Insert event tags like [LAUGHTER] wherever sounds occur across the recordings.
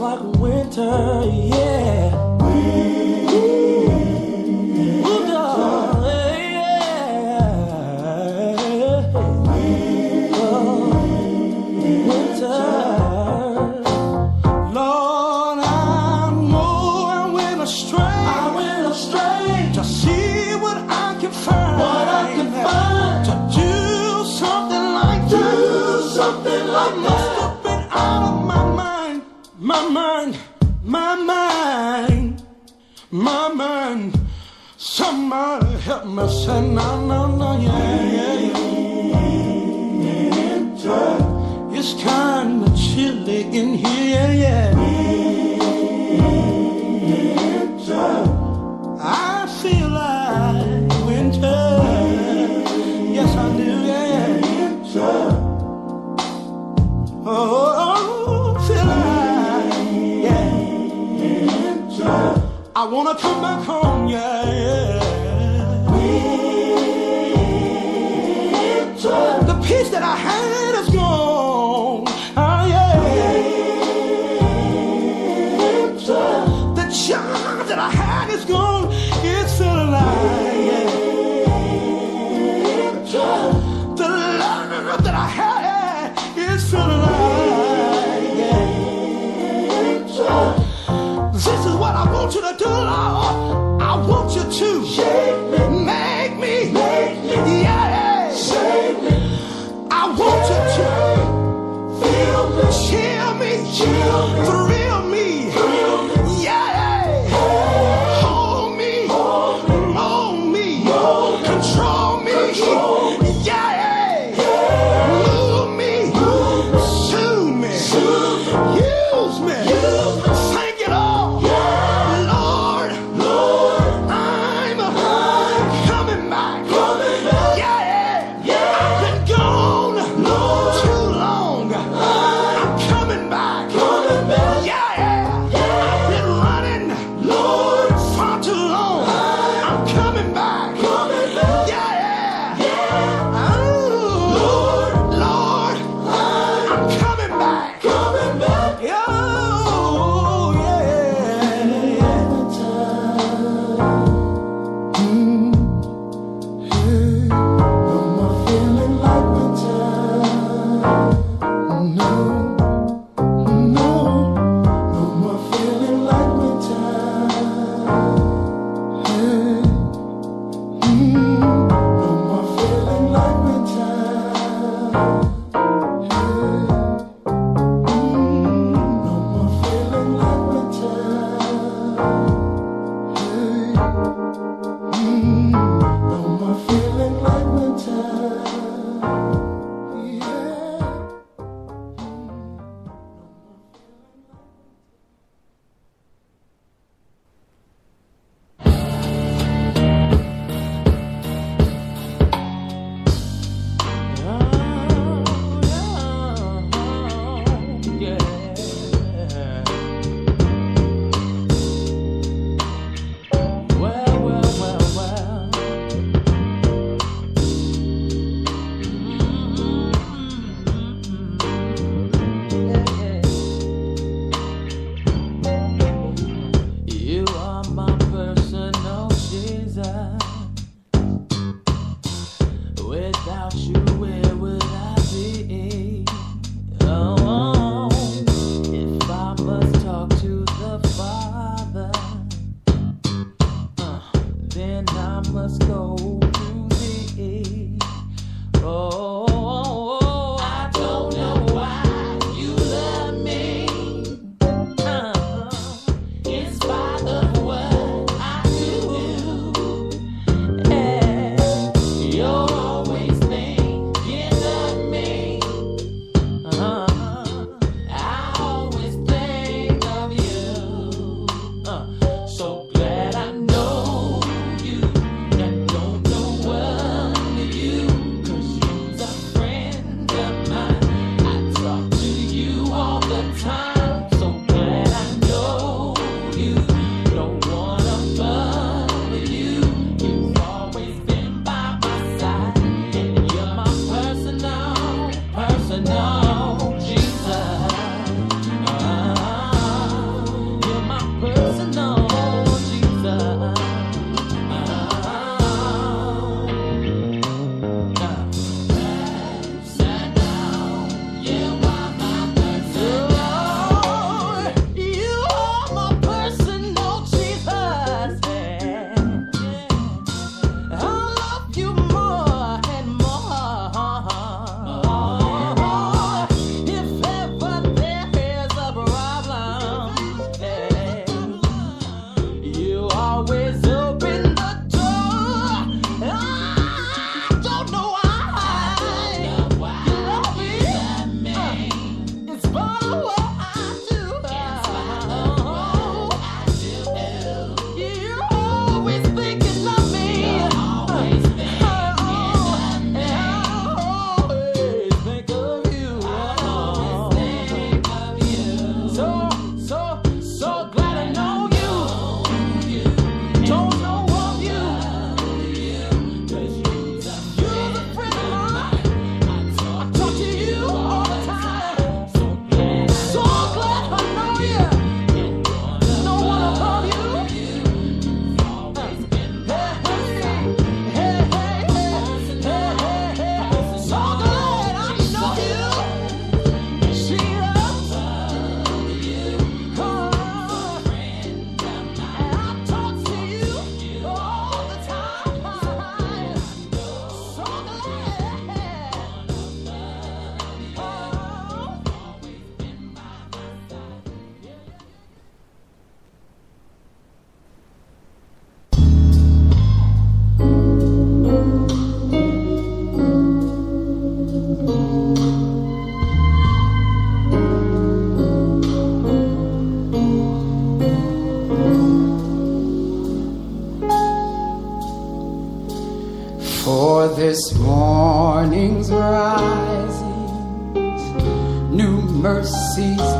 like winter, yeah. yeah yeah. It's kinda chilly in here yeah yeah. This morning's rising, new mercies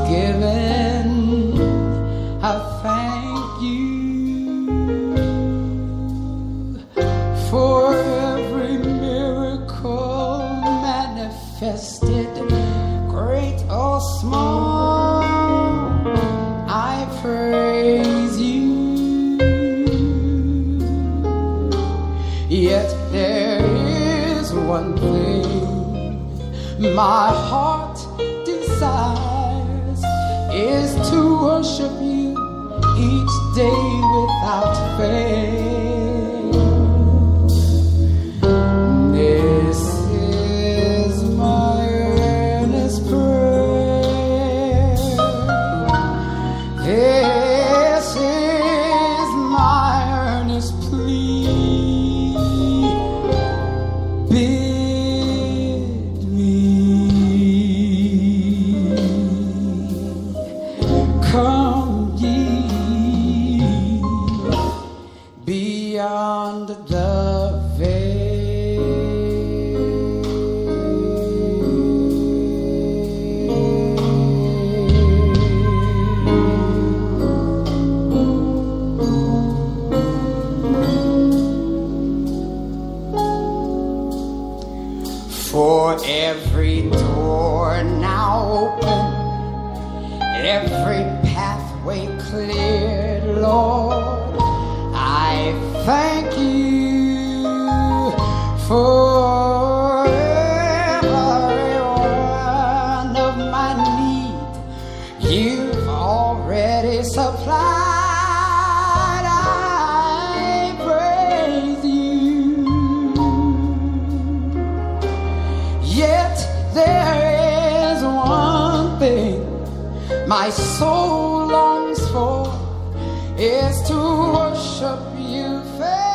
you face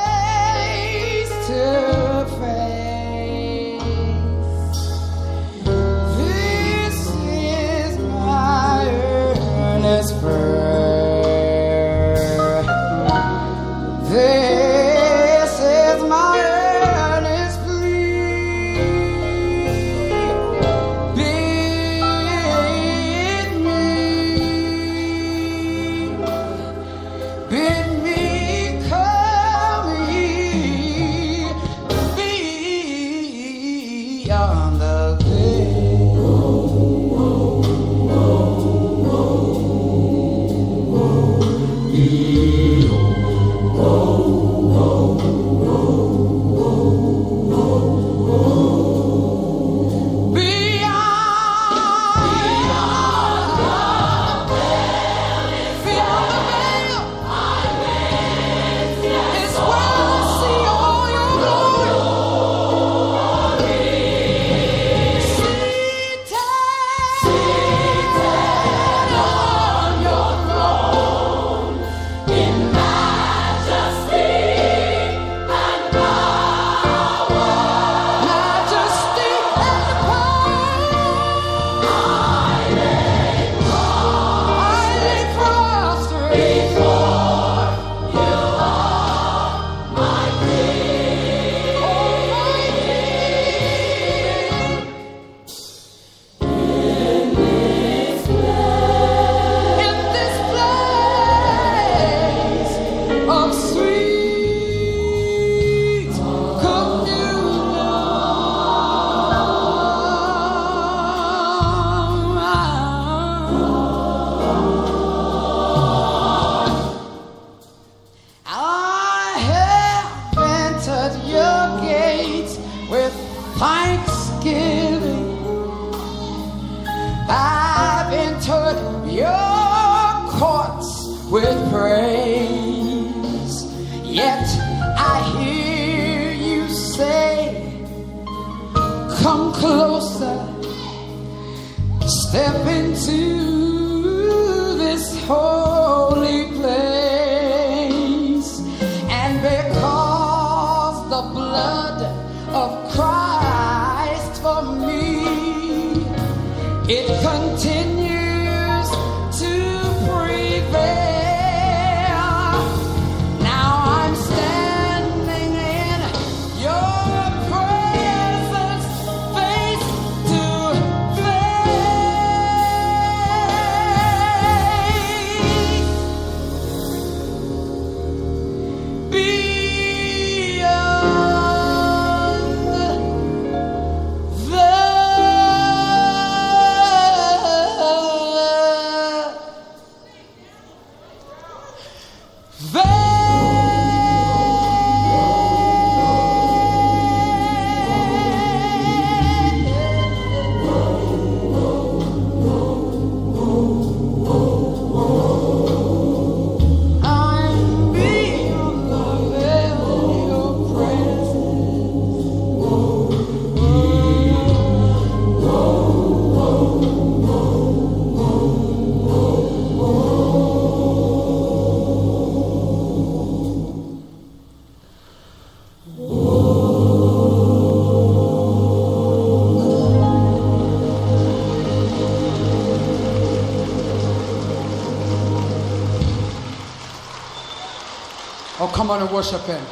come on and worship Him.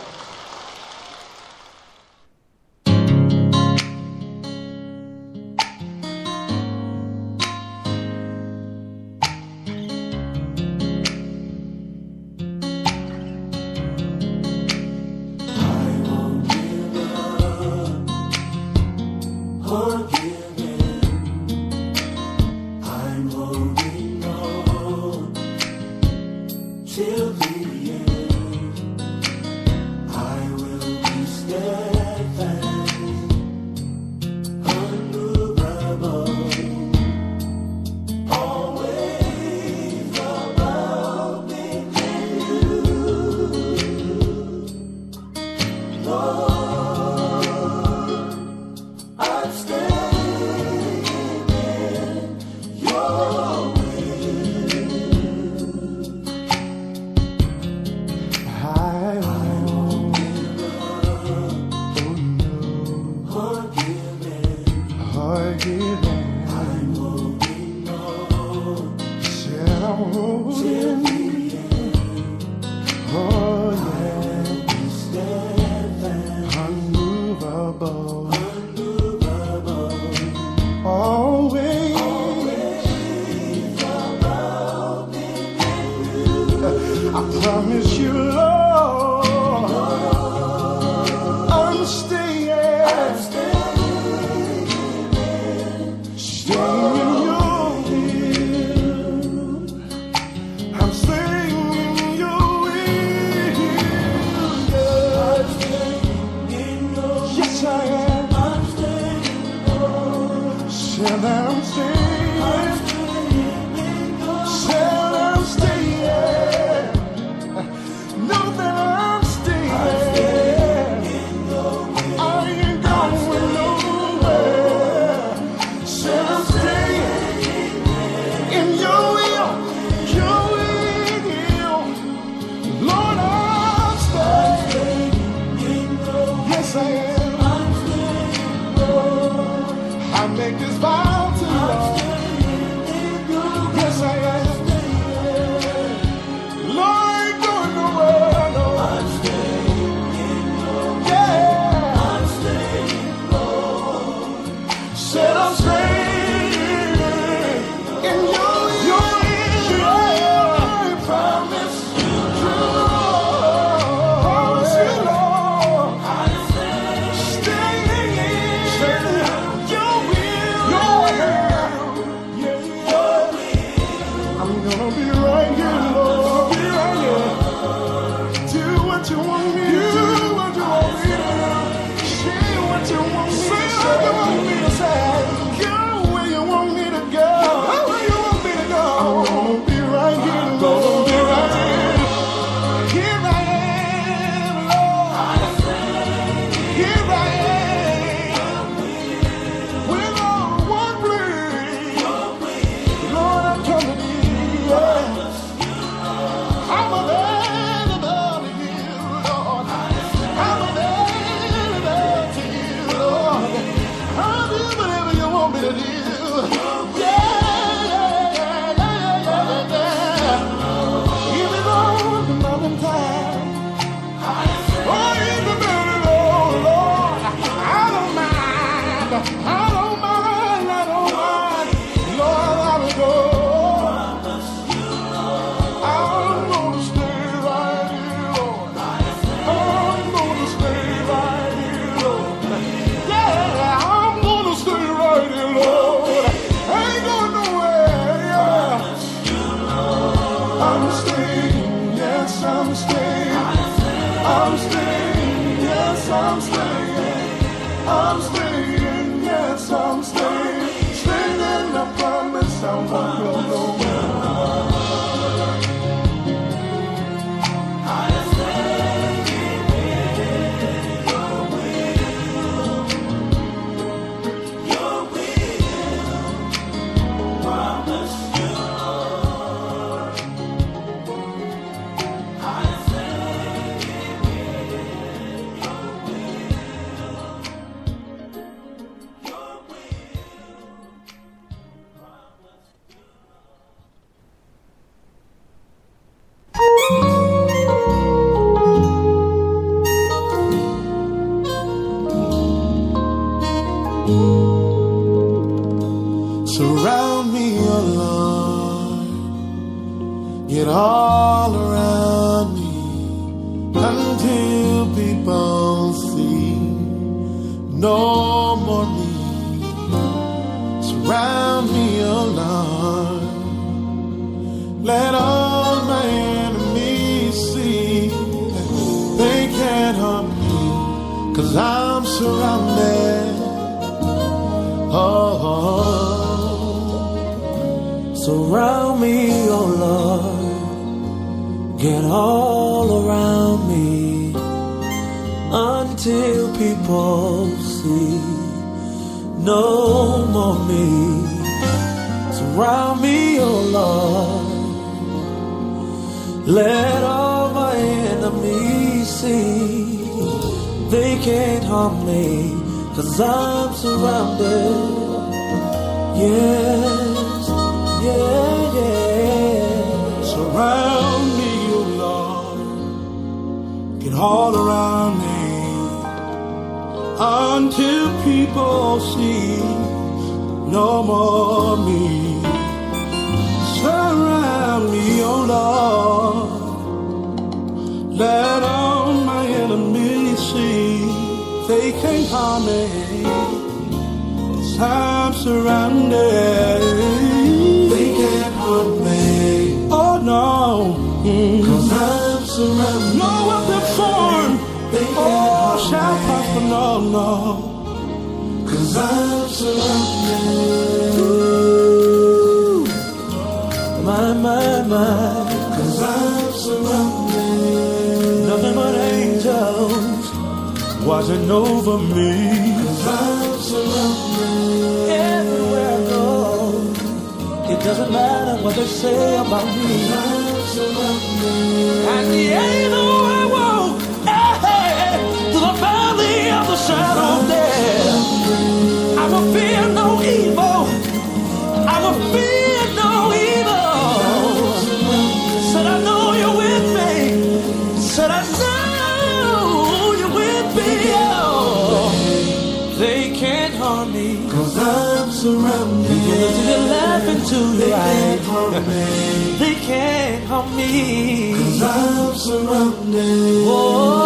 Let all my enemies see that they can't harm me, cause I'm surrounded. Oh, Surround me, oh Lord. Get all around me until people see no more me. Surround me, oh Lord. Let all my enemies see they can't harm me, cause I'm surrounded. Yes, yeah, yeah. surround me, oh Lord. Get all around me until people see no more me. Me, oh Lord. Let all my enemies see they can't harm me. Cause I'm surrounded. They can't harm me. Oh no. Mm-hmm. Cause I'm surrounded. No weapon formed. They can't oh, shall prosper. No, no. Cause I'm surrounded. My, my, my. Cause I'm surrounded. Nothing but angels watching over me. Cause I'm surrounded. Everywhere I go, it doesn't matter what they say about me. I'm surrounded. And the angel I walk eh, through the valley of the shadow of death. I will fear no can't me. Cause I'm surrounded. Oh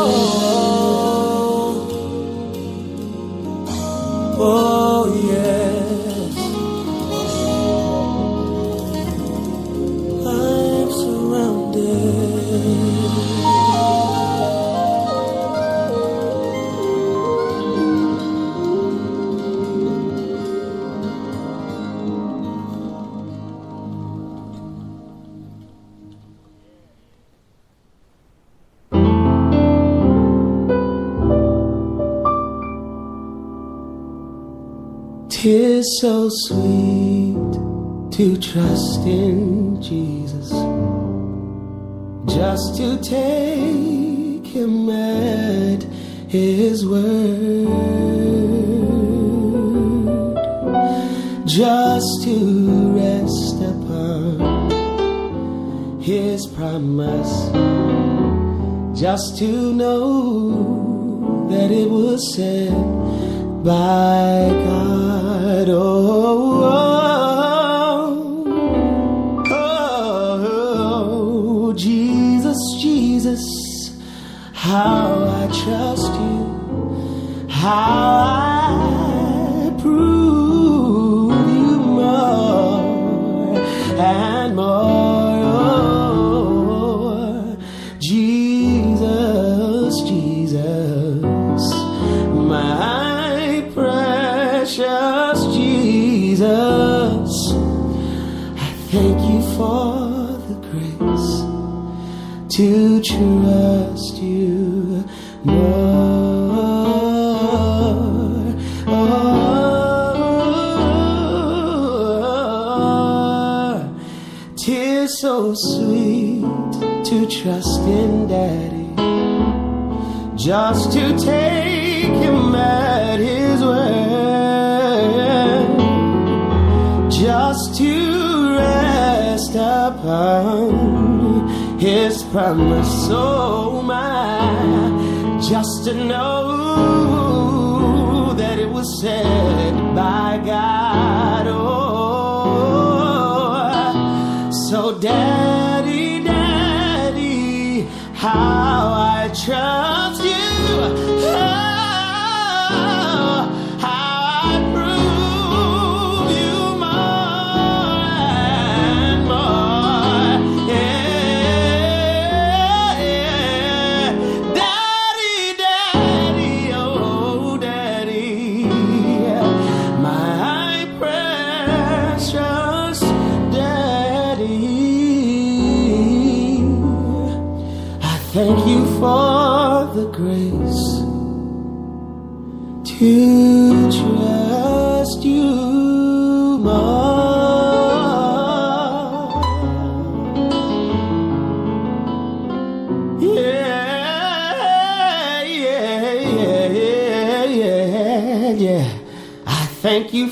so sweet to trust in Jesus, just to take him at his word, just to rest upon his promise, just to know that it was said by God. Oh, oh, oh, Jesus, Jesus, how I trust you, how I trust in Daddy just to take him at his word, just to rest upon his promise. Oh my, just to know that it was said by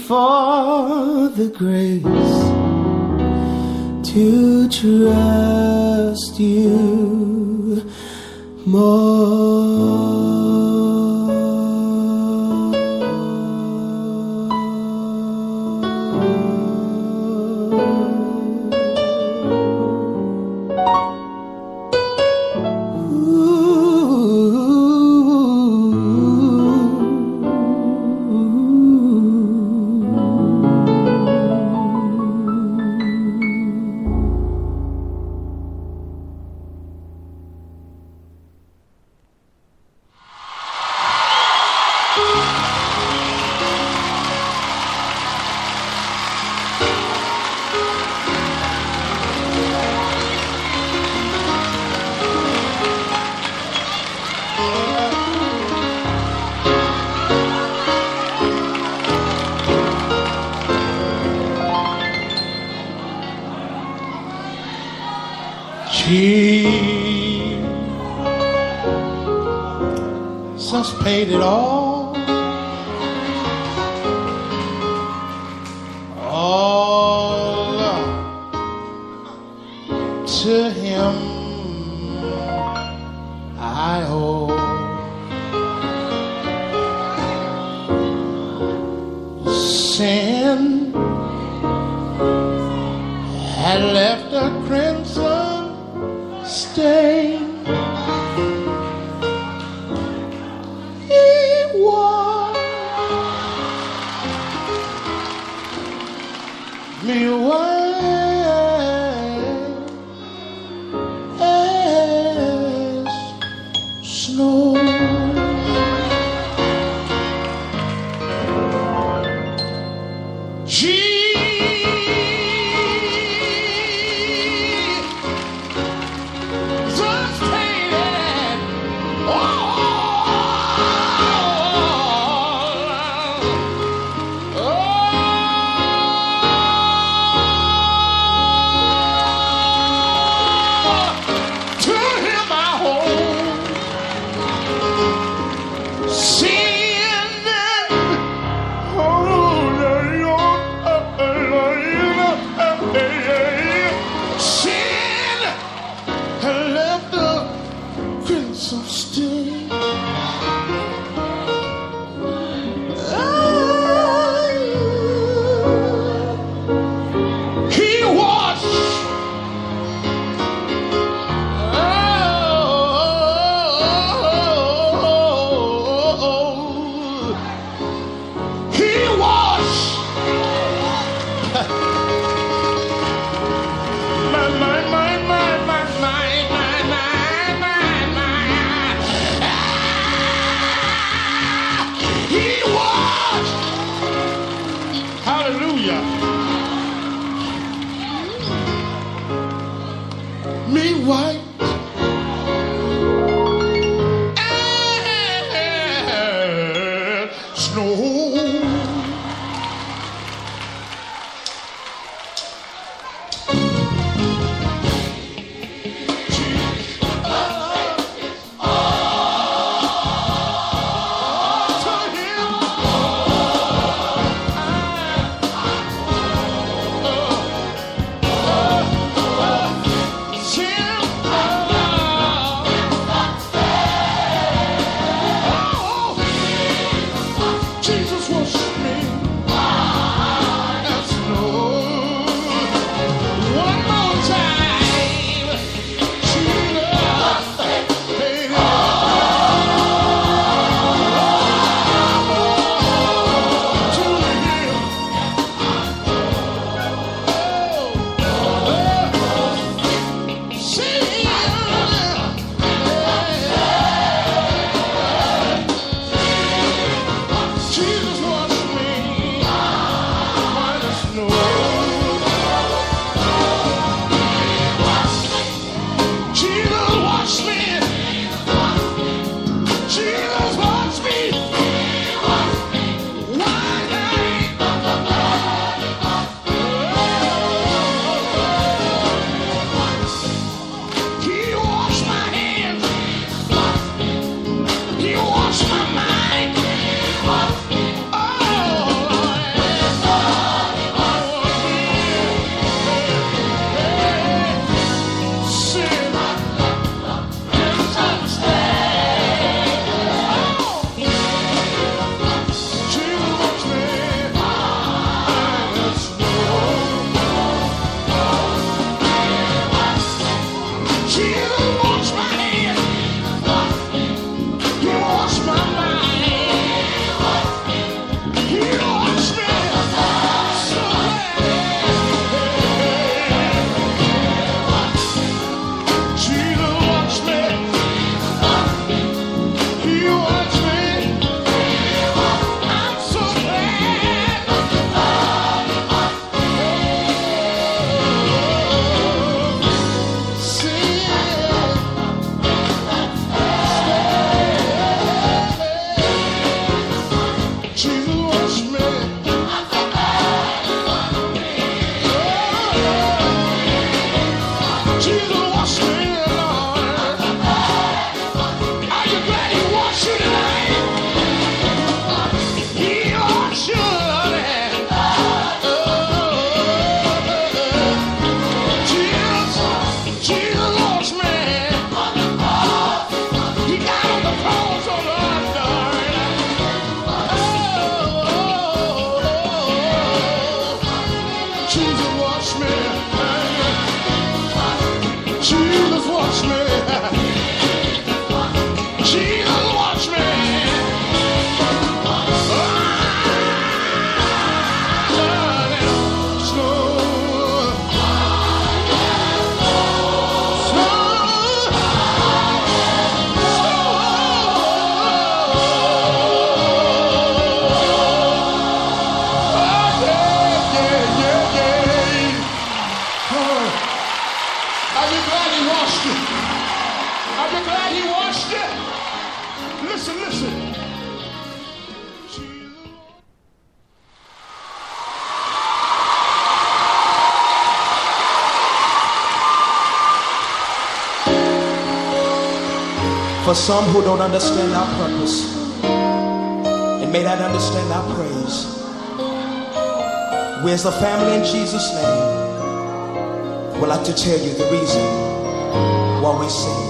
for the grace to trust you Jesus some who don't understand our purpose and may not understand our praise. We as a family in Jesus' name would like to tell you the reason why we sing.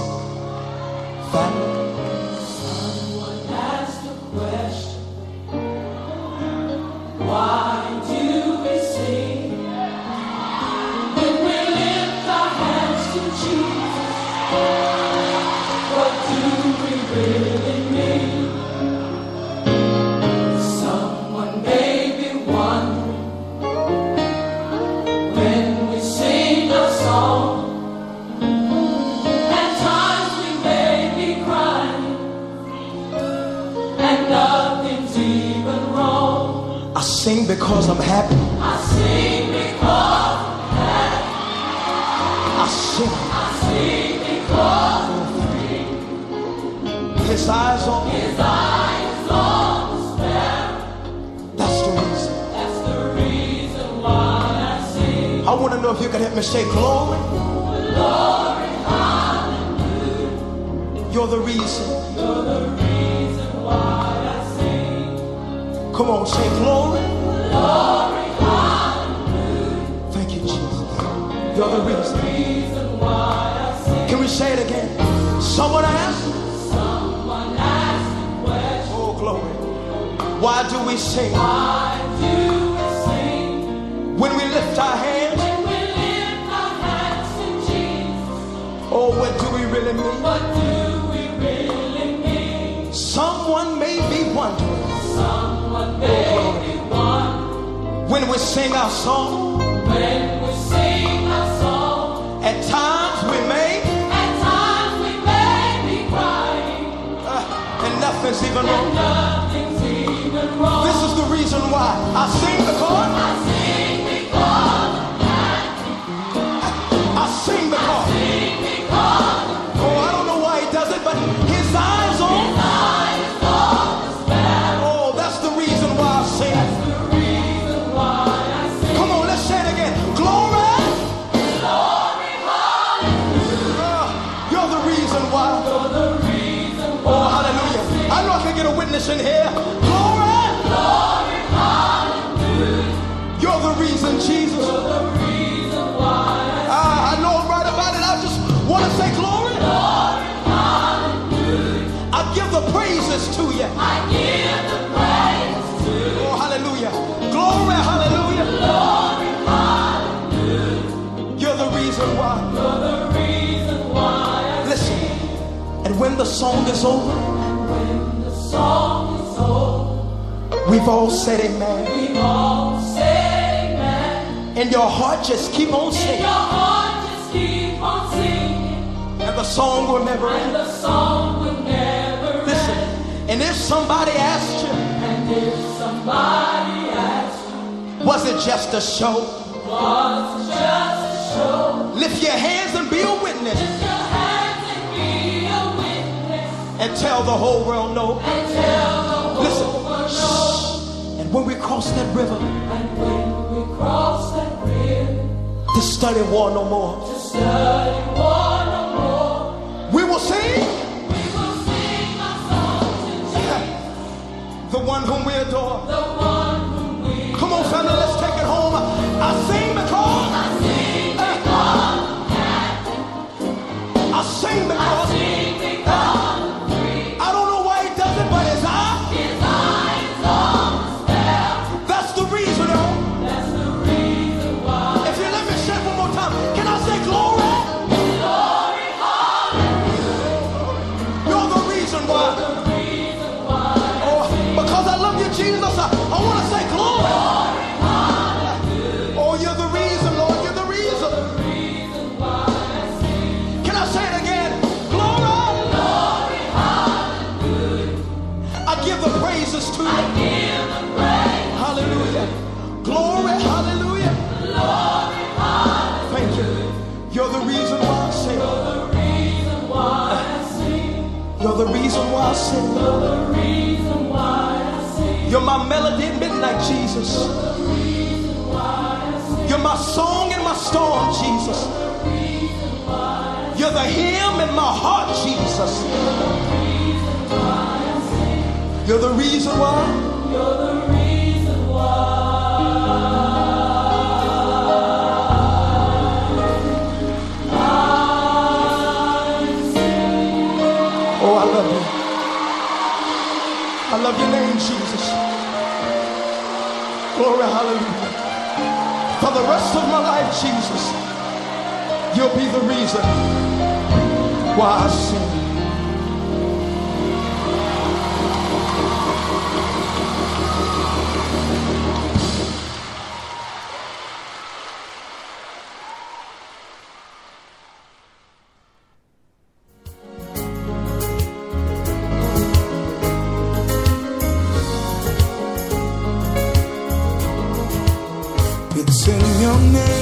In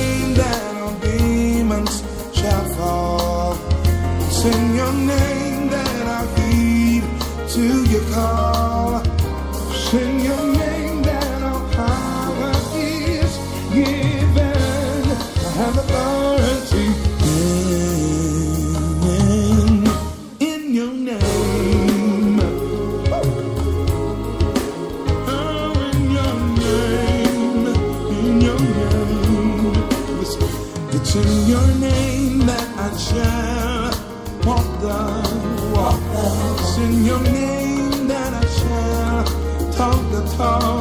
talk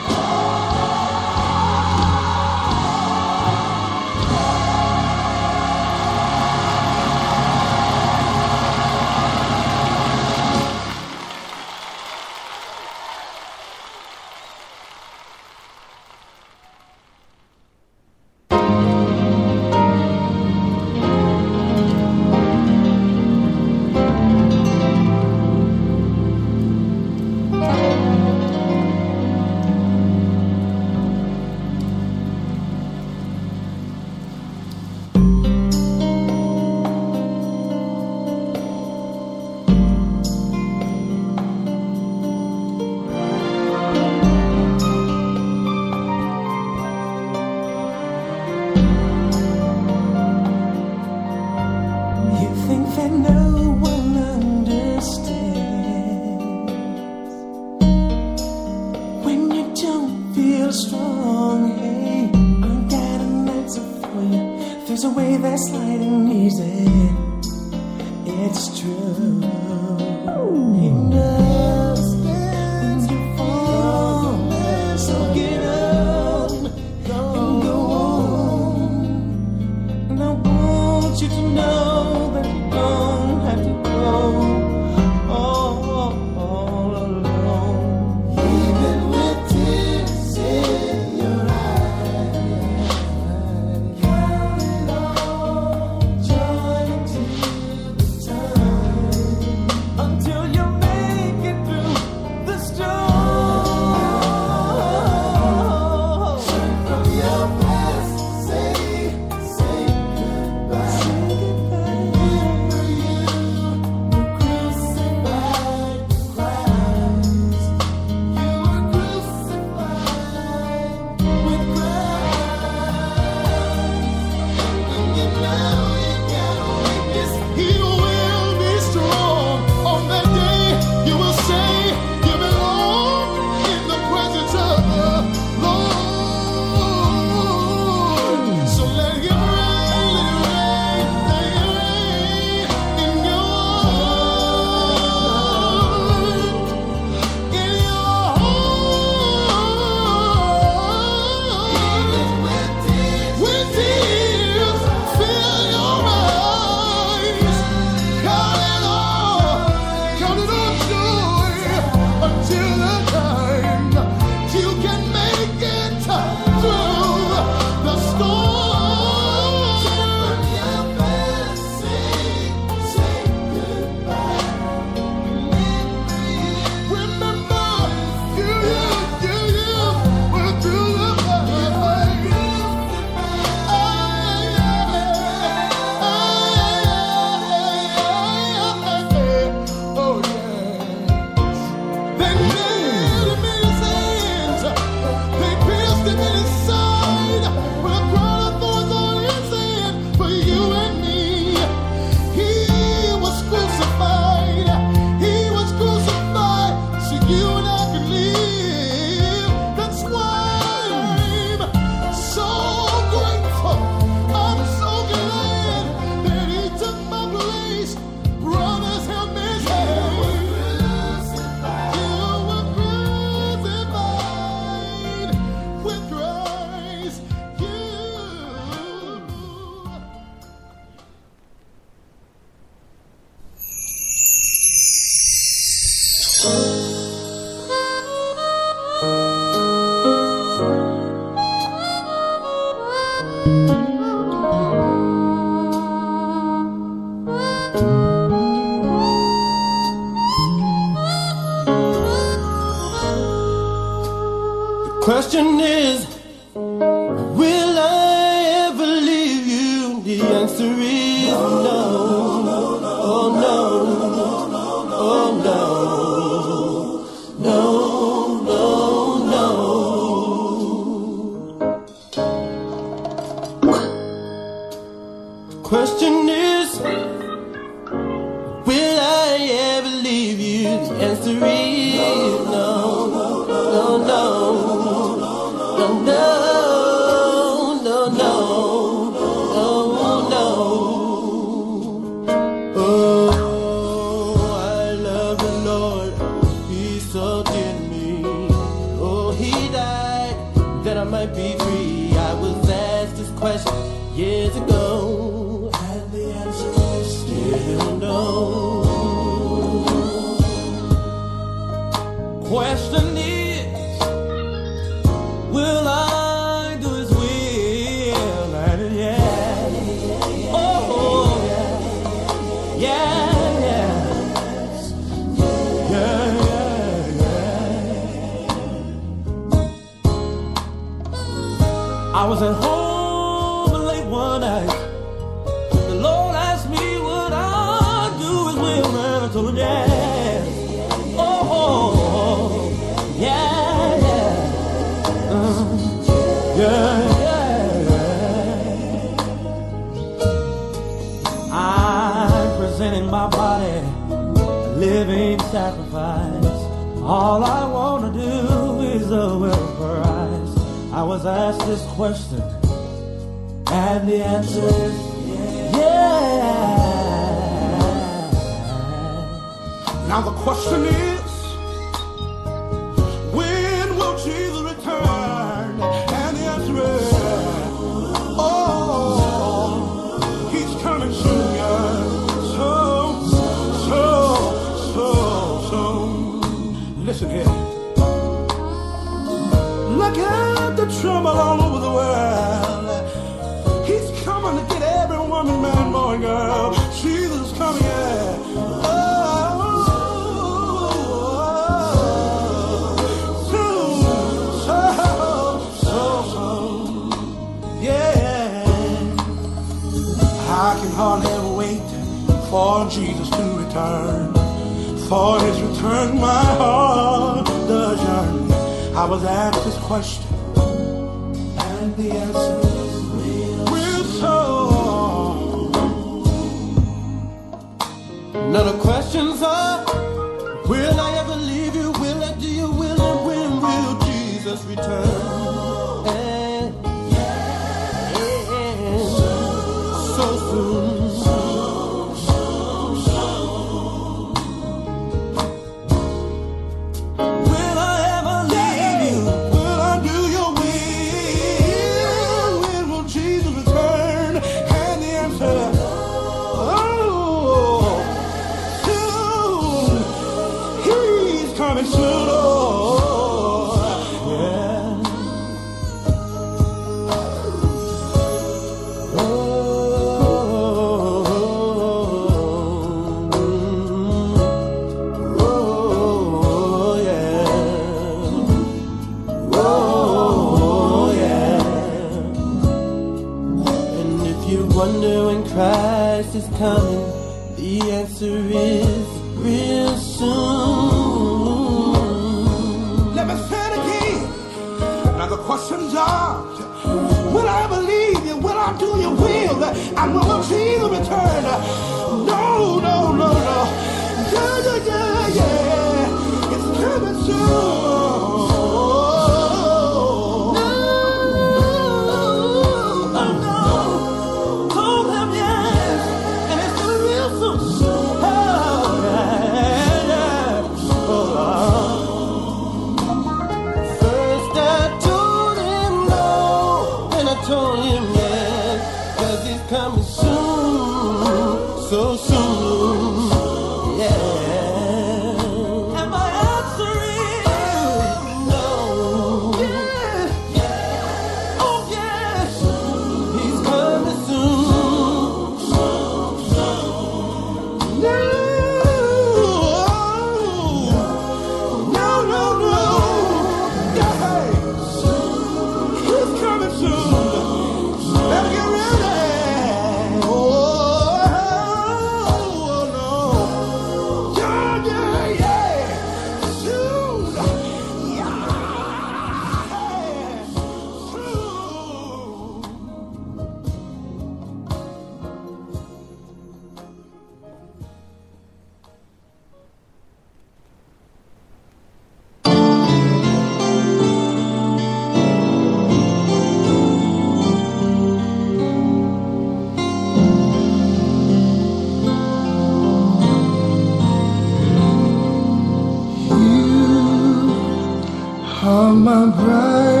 my bright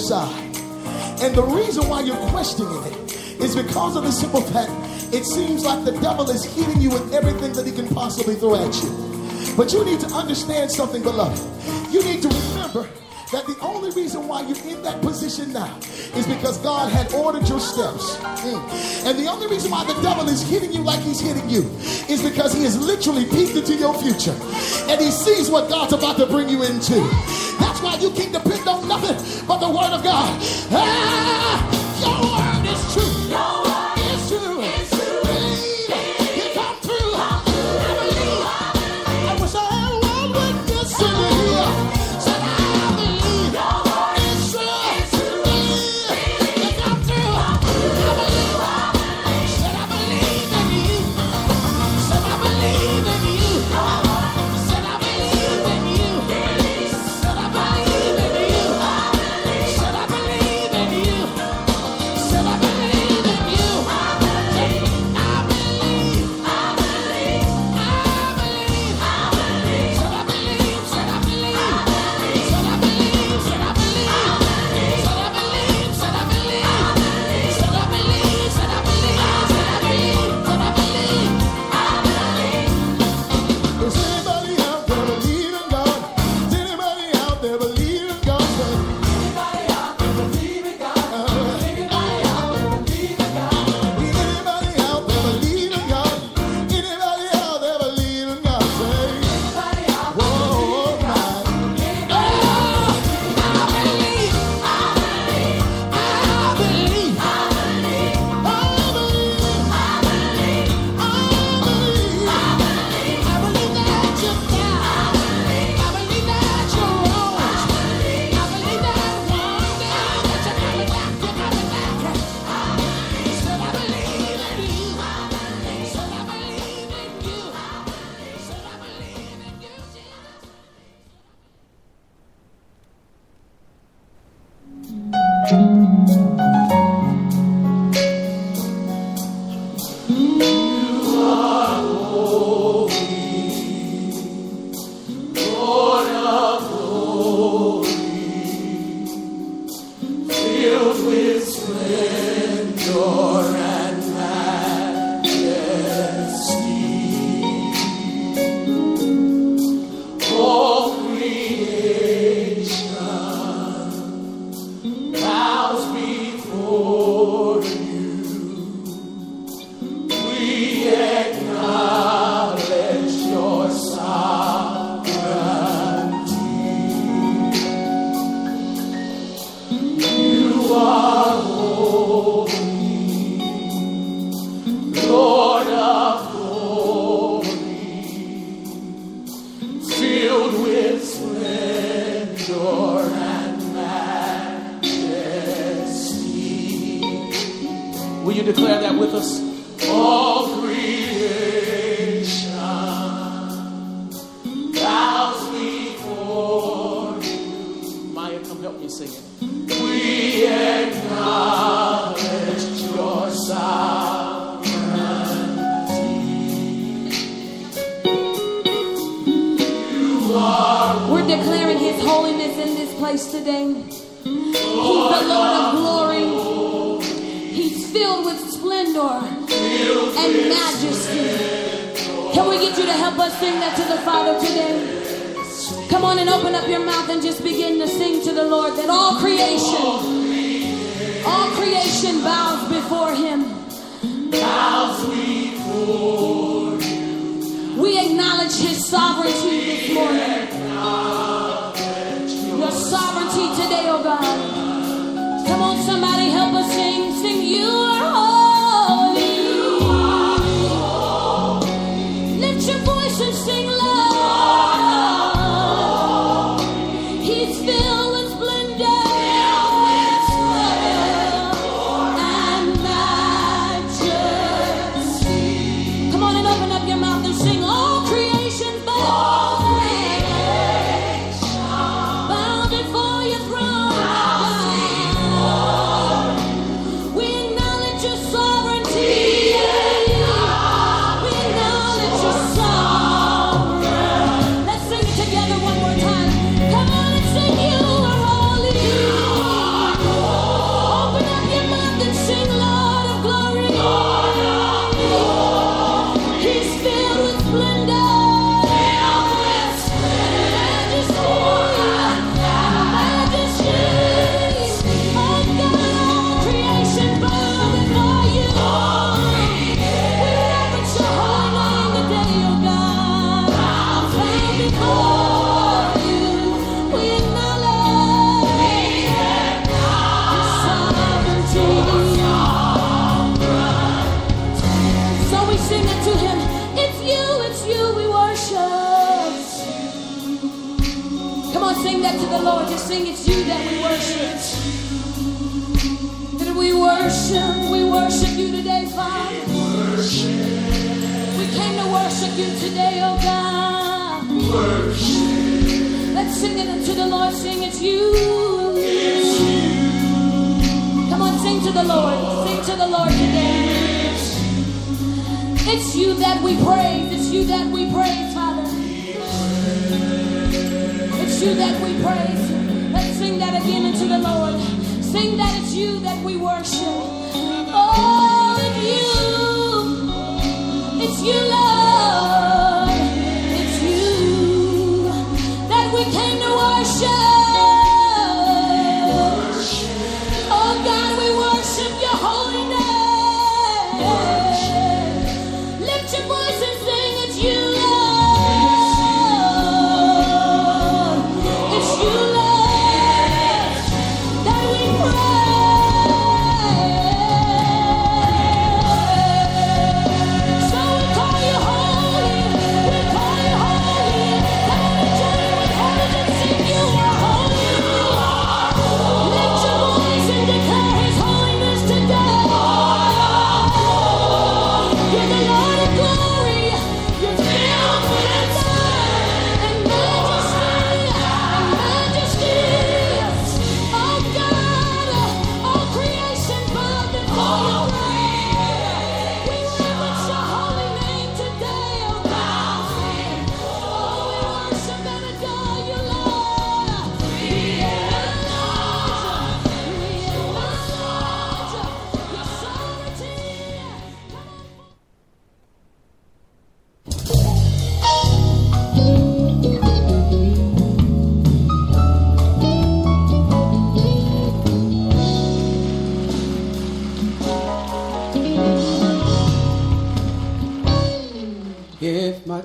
side. And the reason why you're questioning it is because of the simple fact it seems like the devil is hitting you with everything that he can possibly throw at you. But you need to understand something, beloved. You need to remember that the only reason why you're in that position now is because God had ordered your steps. Mm. And the only reason why the devil is hitting you like he's hitting you is because he has literally peeked into your future and he sees what God's about to bring you into you can depend on nothing but the word of God. Ah!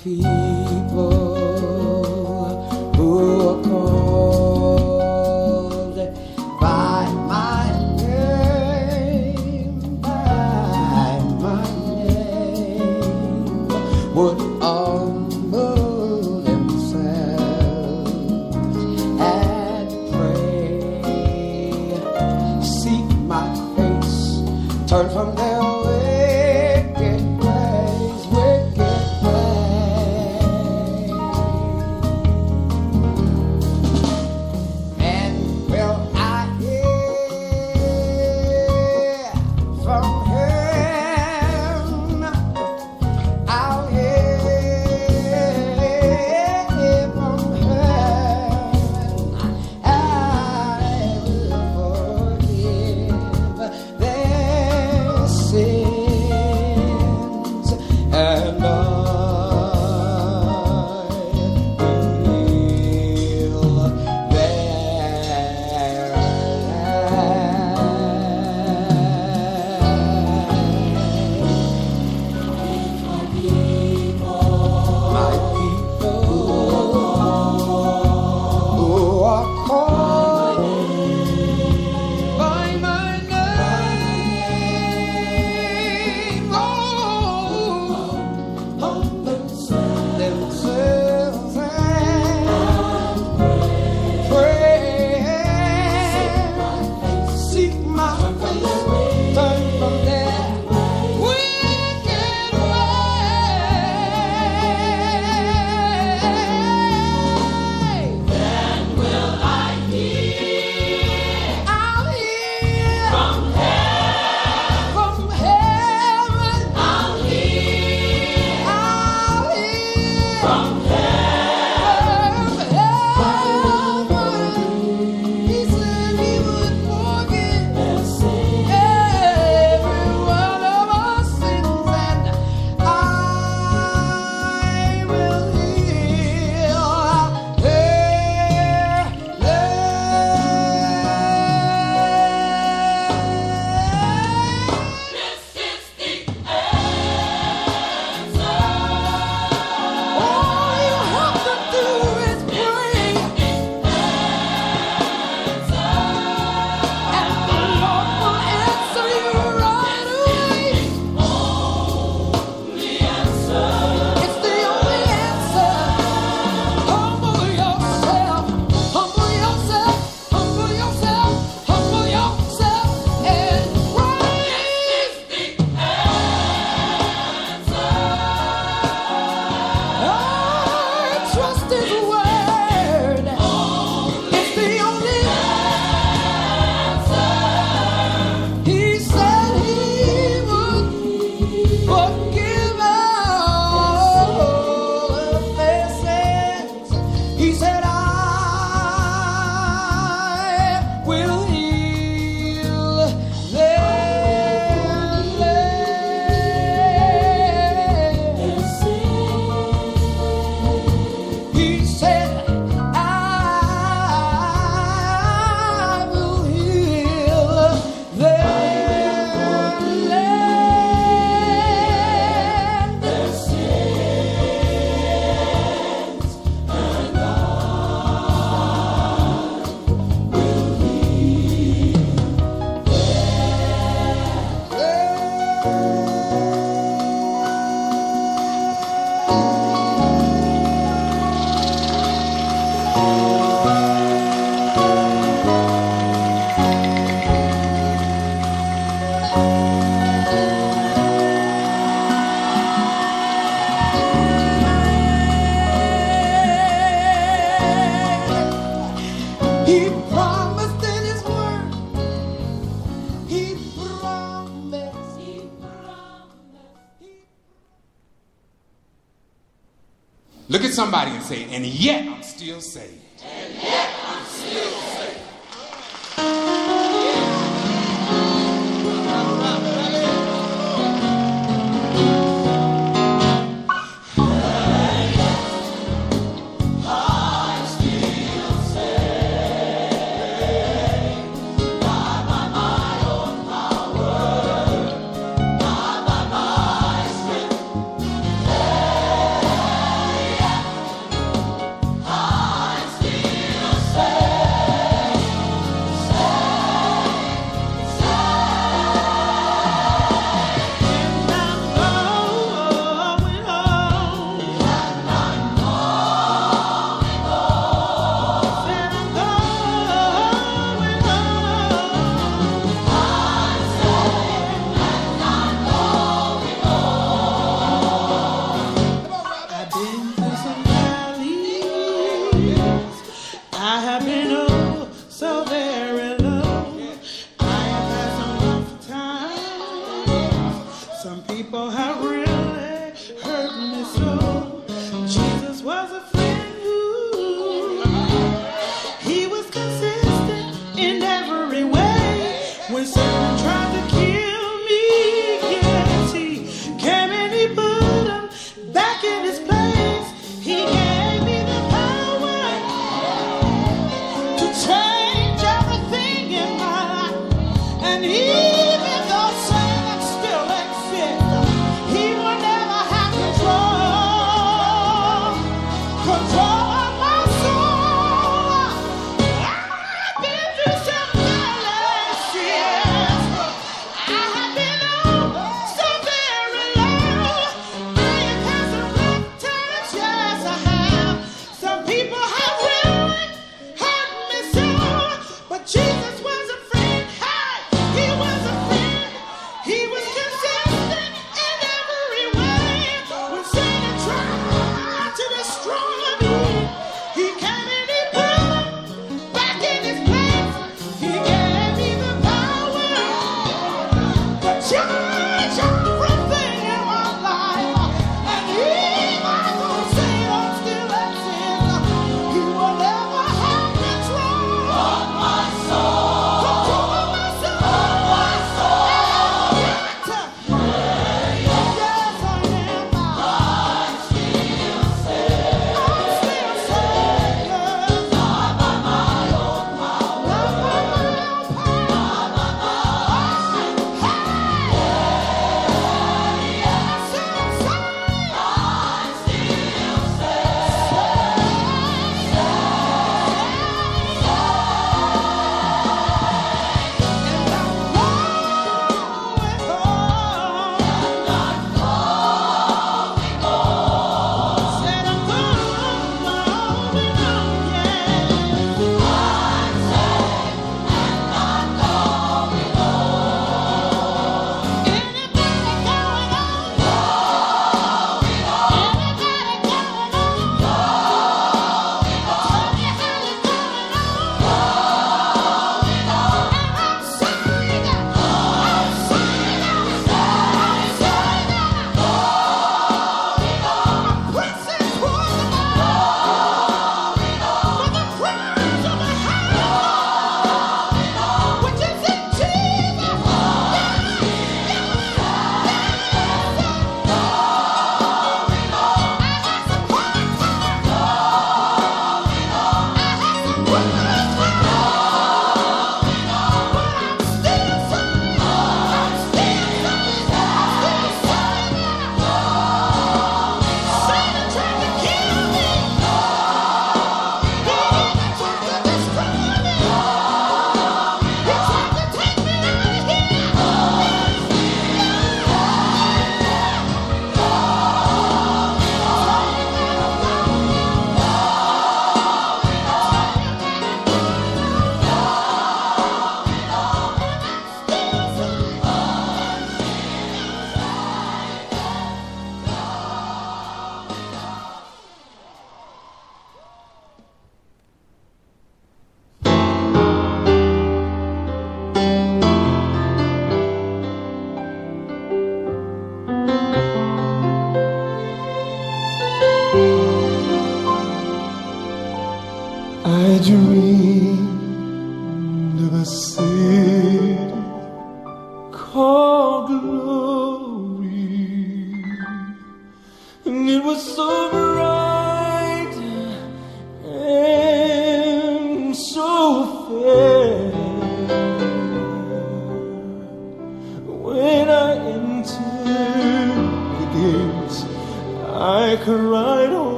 If and yet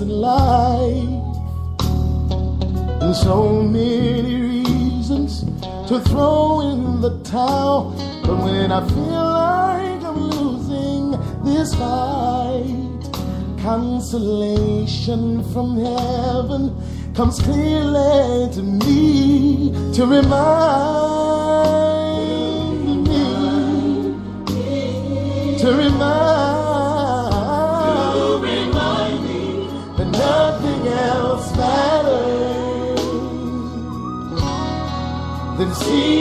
in life, and so many reasons to throw in the towel. But when I feel like I'm losing this fight, consolation from heaven comes clearly to me to remind than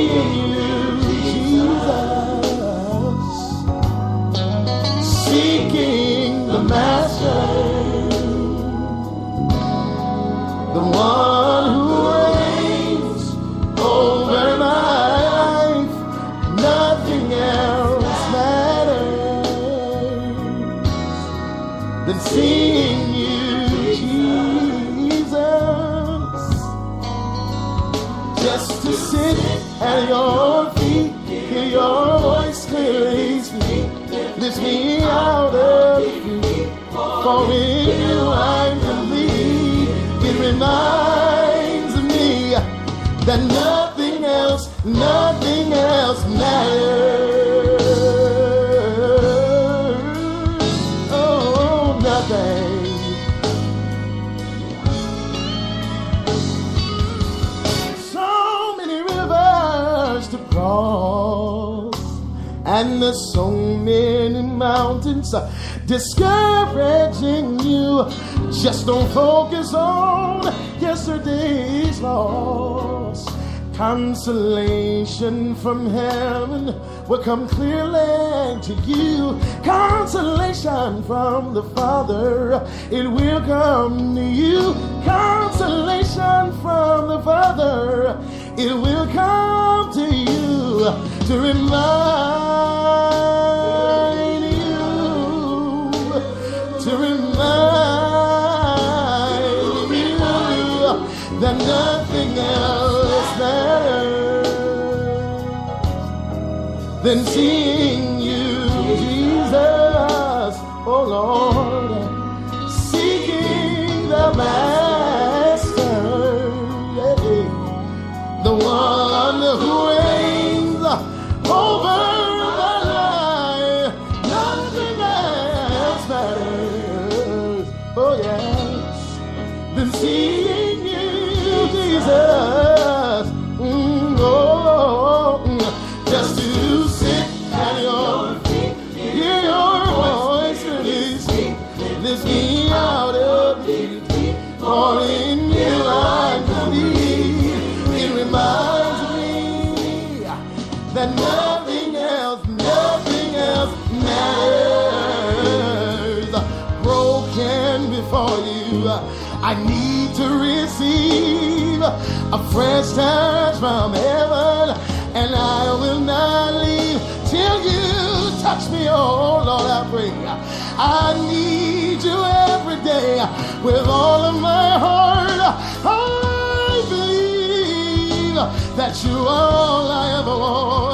discouraging you. Just don't focus on yesterday's loss. Consolation from heaven will come clearly to you. Consolation from the Father, it will come to you. Consolation from the Father, it will come to you to remind. then see questions from heaven, and I will not leave till you touch me. Oh Lord, I pray. I need you every day with all of my heart. I believe that you are all I ever want.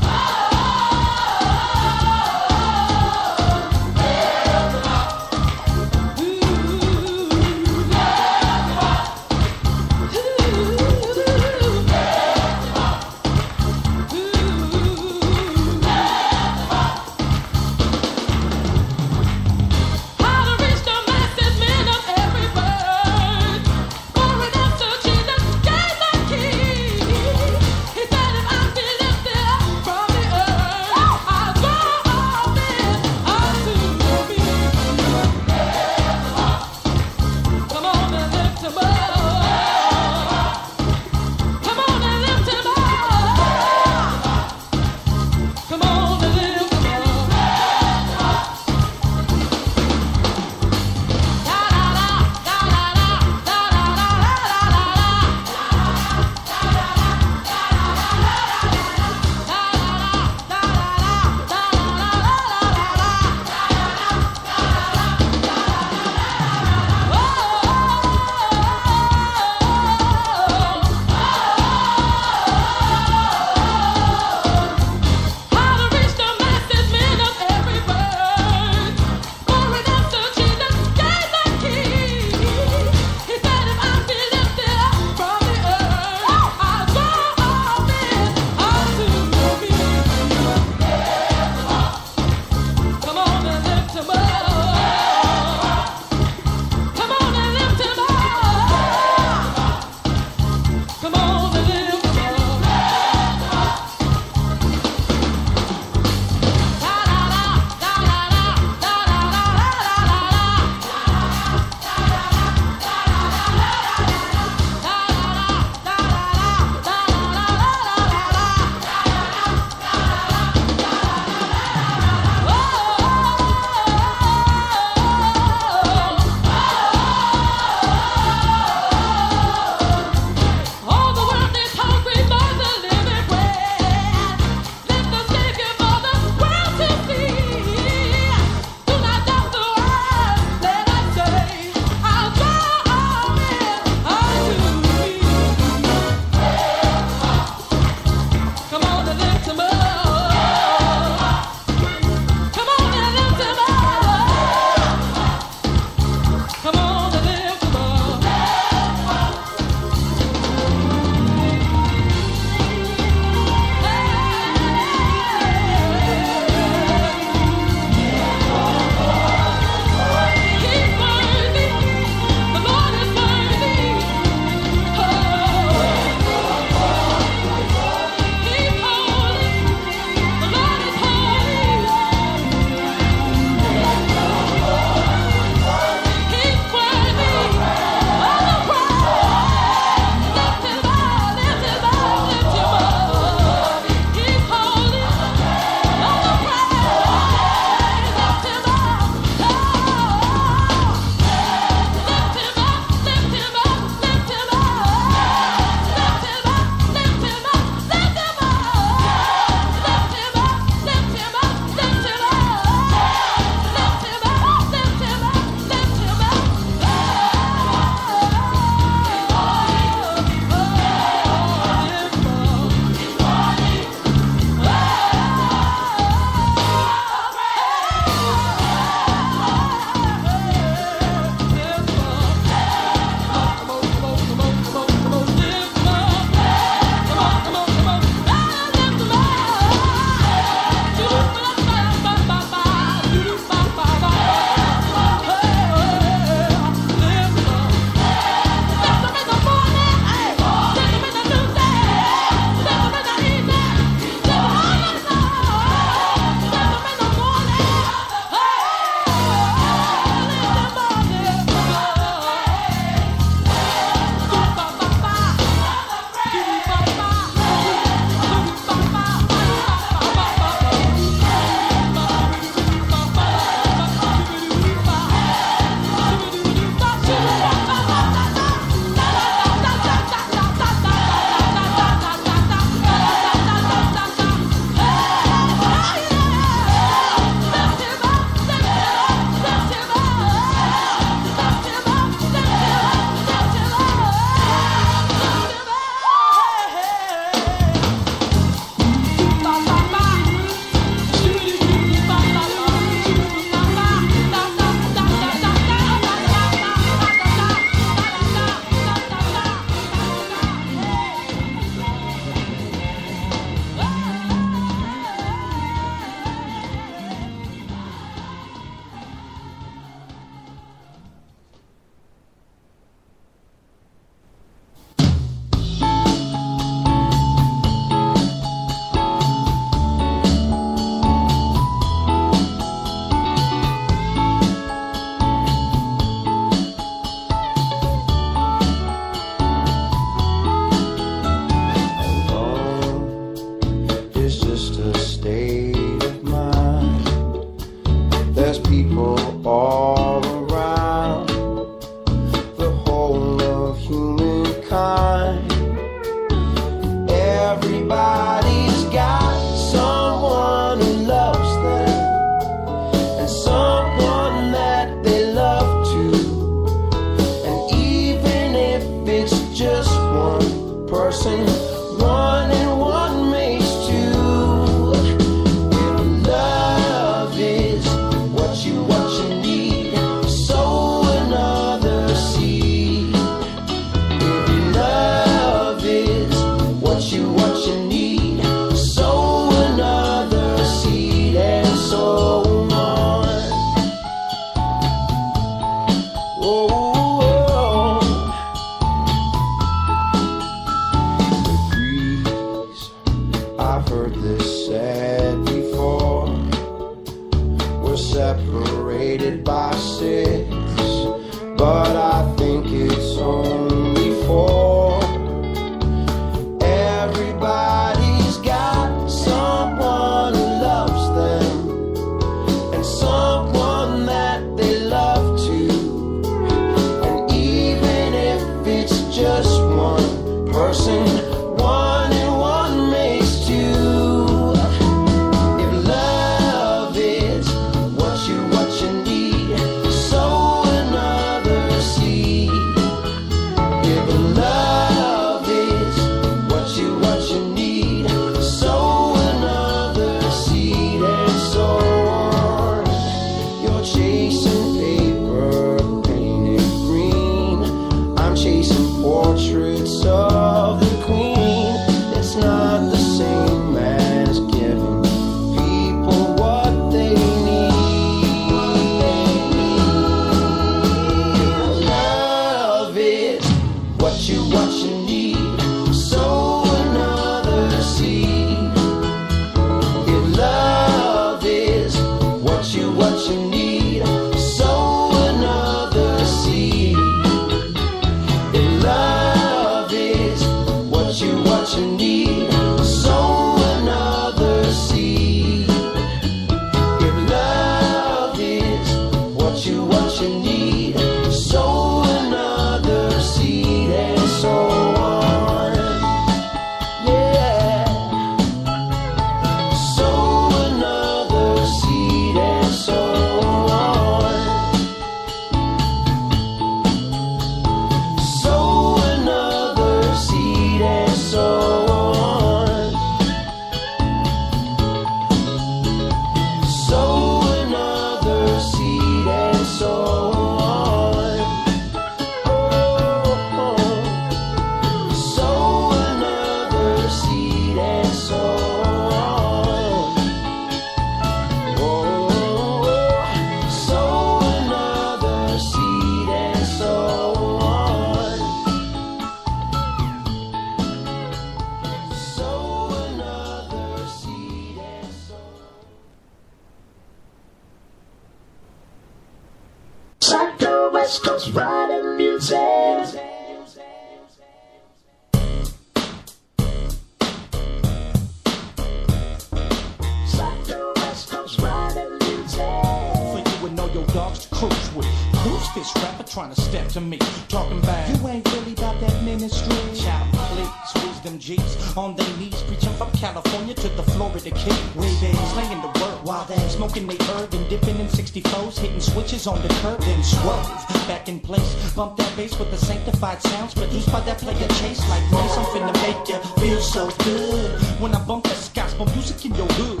Sanctified sounds produced by that player chase like this. I'm finna make you feel so good when I bump this gospel music in your hood.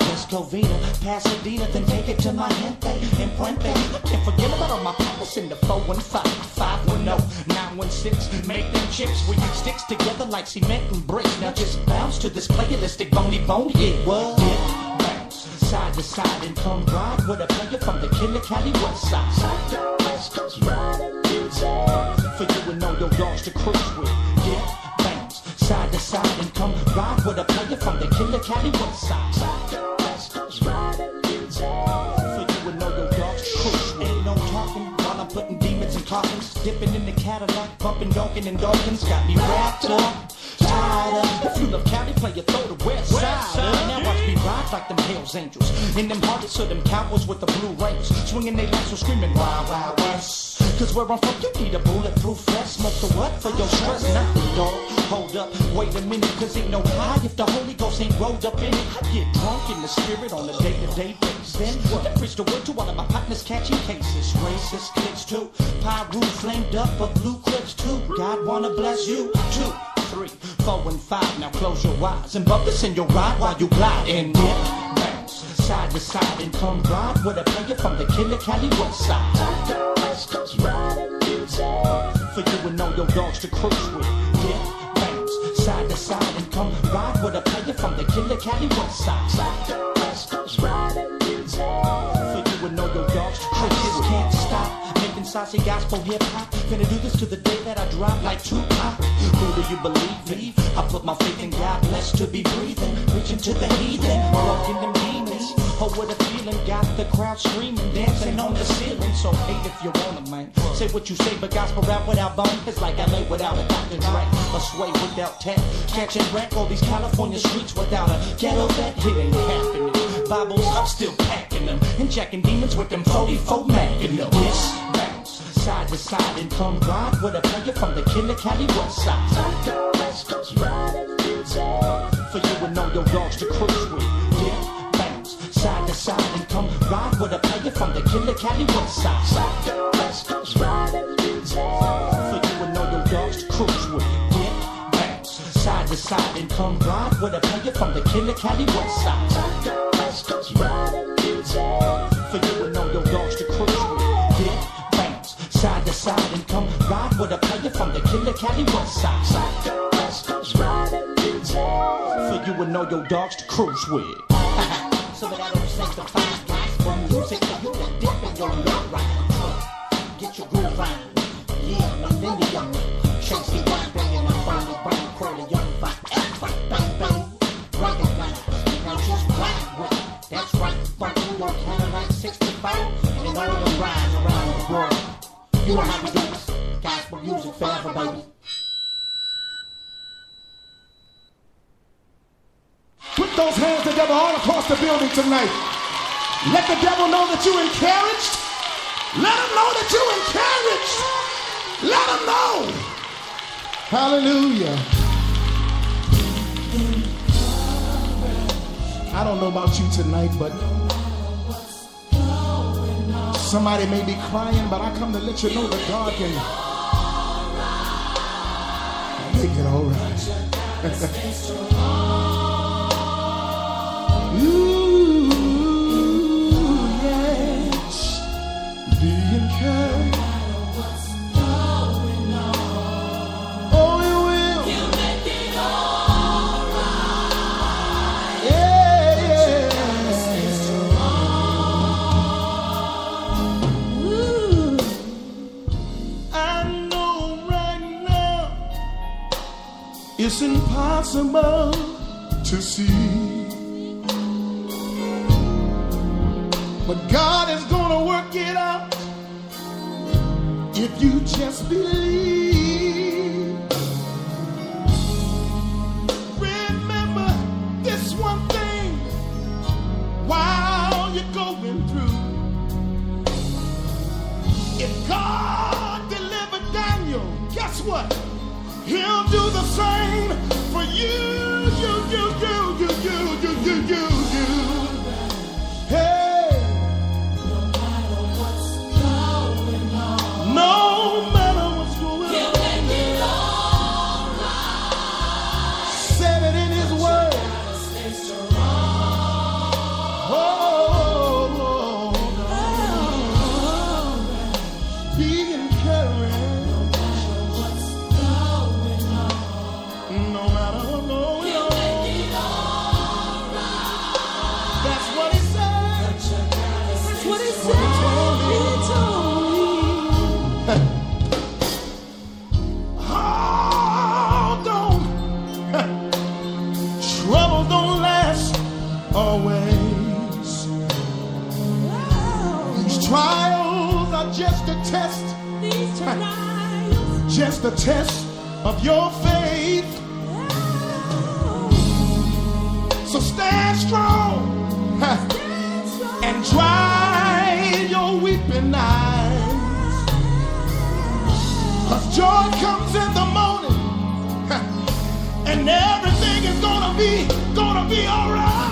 Let's go Vina, Pasadena, then take it to my gente and Puente. Can't forget about all my partners in the 415, 510, 916. Make them chips with sticks together like cement and bricks. Now just bounce to this playalistic bony bone hit. What? In your ride while you glide and dip, bounce, side to side and come ride with a player from the Killer Cali West Side. Psycho West Coast riding. For you and know your dogs to cruise with. Dip, bounce, side to side and come ride with a player from the Killer Cali West Side. Psycho West Coast riding. For you and know your dogs to cruise. I just can't stop making saucy gospel hip hop. Finna do this to the day that I drop like Tupac. Who do you believe me? Put my faith in God, blessed to be breathing, preaching to the heathen, walking them demons. Oh, what a feeling, got the crowd screaming, dancing on the ceiling. So hate if you want to, man. Say what you say, but gospel rap without bone is like LA without a Dr. Dre. A sway without tech, catching wreck all these California streets without a ghetto that it ain't happening. Bibles, I'm still packing them, and jacking demons with them 44 macking them. This bounce, side to side and come ride with a player from the Killer Cali West Side. And all your dogs to cruise with. Yeah, bounce side to side and come ride with a player from the Killer Cali West Side. For you and all your dogs to cruise with. Yeah, bounce side to side and come ride with a player from the Killer Cali West Side. For you and all your dogs to cruise with. Yeah, bounce side to side and come ride with a player from the Killer Cali West Side so you would know your dogs to cruise with. [LAUGHS] so that I don't sink the five blocks from music to you and dip in your love right. Get your groove right, Yeah, my ninja young. Chasey bang banging, I'm finally buying curly young five. Bang, bang, right at mine. Now she's black with. That's right, fucking your Cadillac 65. And all the rides around the world. You don't have do guess. Casper music forever, baby. Those hands together all across the building tonight. Let the devil know that you're encouraged. Let him know that you're encouraged. Let him know. Hallelujah. I don't know about you tonight, but somebody may be crying, but I come to let you know that God can make it all right. [LAUGHS] it's impossible to see. But God is gonna work it out if you just believe. Remember this one thing while you're going through. If God delivered Daniel, guess what? He'll do the same for you, you, you, you, you, you, a test of your faith. So stand strong and dry your weeping eyes. Cause joy comes in the morning. And everything is gonna be, gonna be alright.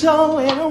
Couldn't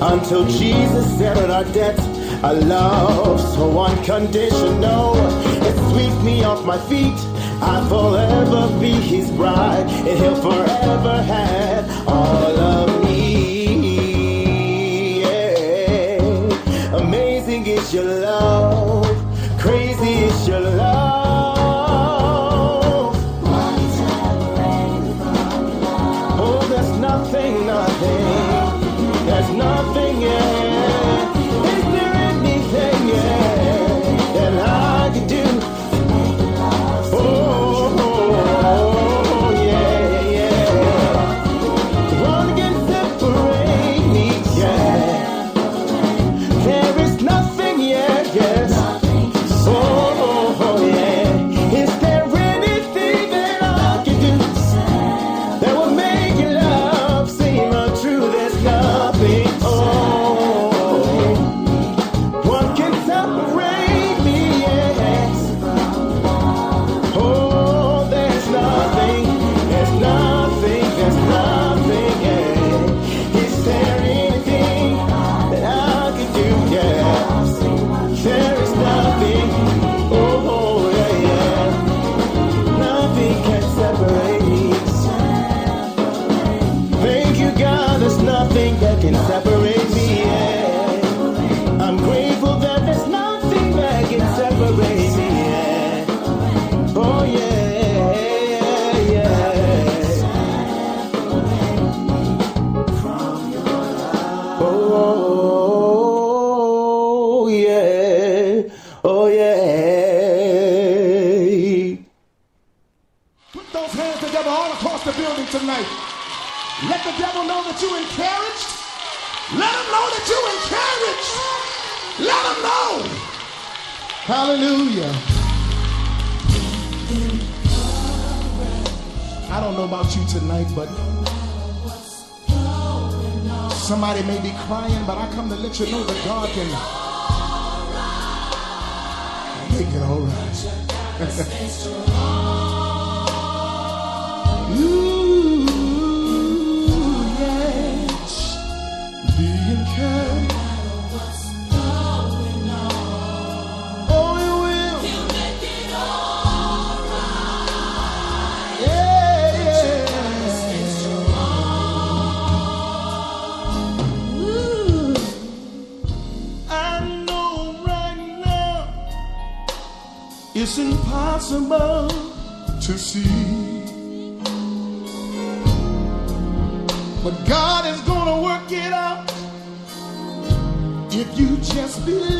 until Jesus settled our debt, A love so unconditional, it sweeps me off my feet. I'll forever be his bride, and he'll forever have all of me. Yeah. Amazing is your love, crazy is your love. tonight. Let the devil know that you encouraged. Let him know that you encouraged. Let him know. Hallelujah. I don't know about you tonight, but somebody may be crying, but I come to let you know that God can make it all right. [LAUGHS] it's impossible to see. But God is gonna work it out if you just believe.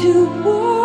To worship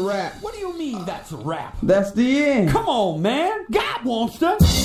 a wrap. What do you mean that's a wrap? That's the end. Come on, man. God wants to.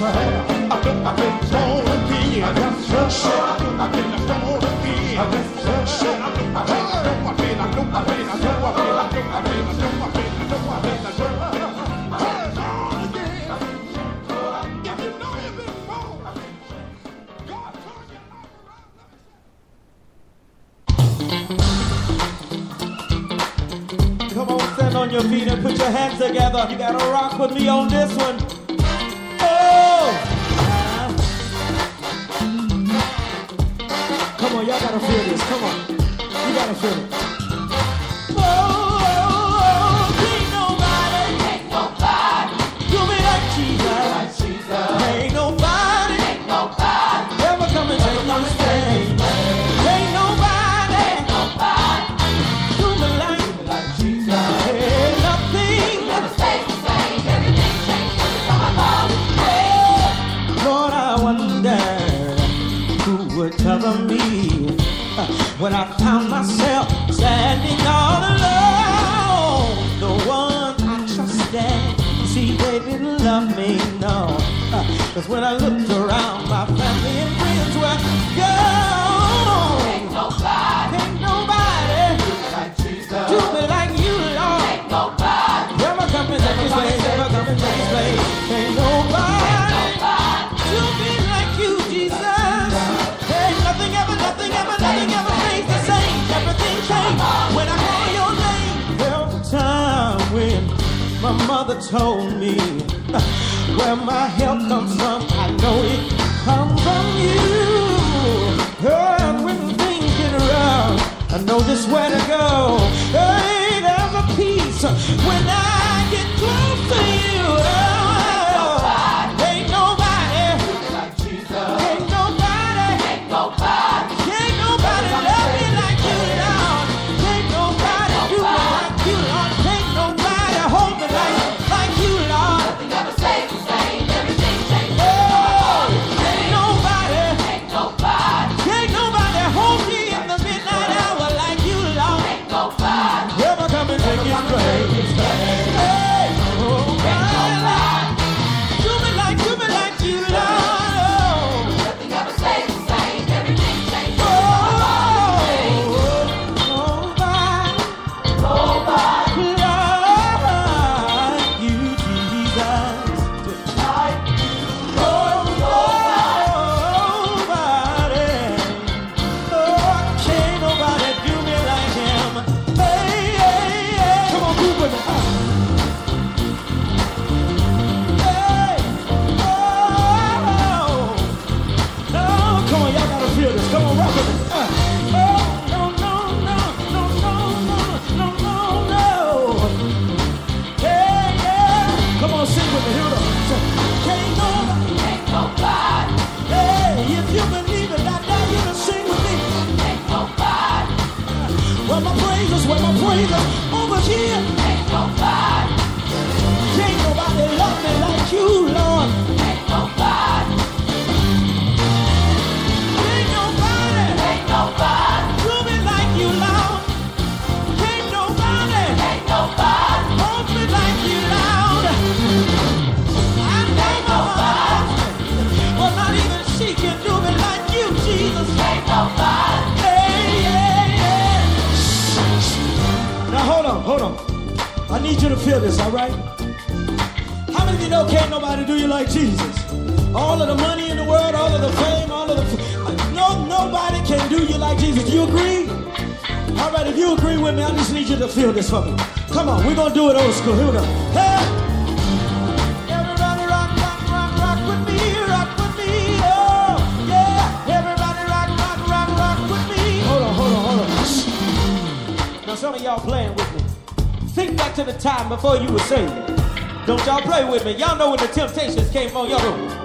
Come on, stand on your feet and put your hands together. You gotta rock with me on this one. gotta feel this. Come on. You gotta feel it. when I looked around my family and friends were gone. Ain't nobody, ain't nobody like Jesus, do me like you, Lord. Ain't nobody, never come and this place, never come and this place. Ain't nobody, ain't nobody like you, Jesus. Ain't nothing ever, nothing ever, nothing ever stays the same. Everything changed when I call your name. There was a time when my mother told me where my help comes from. I know it comes from you. And when things get rough, I know just where to go. When I with me. Y'all know when the temptations came on, y'all.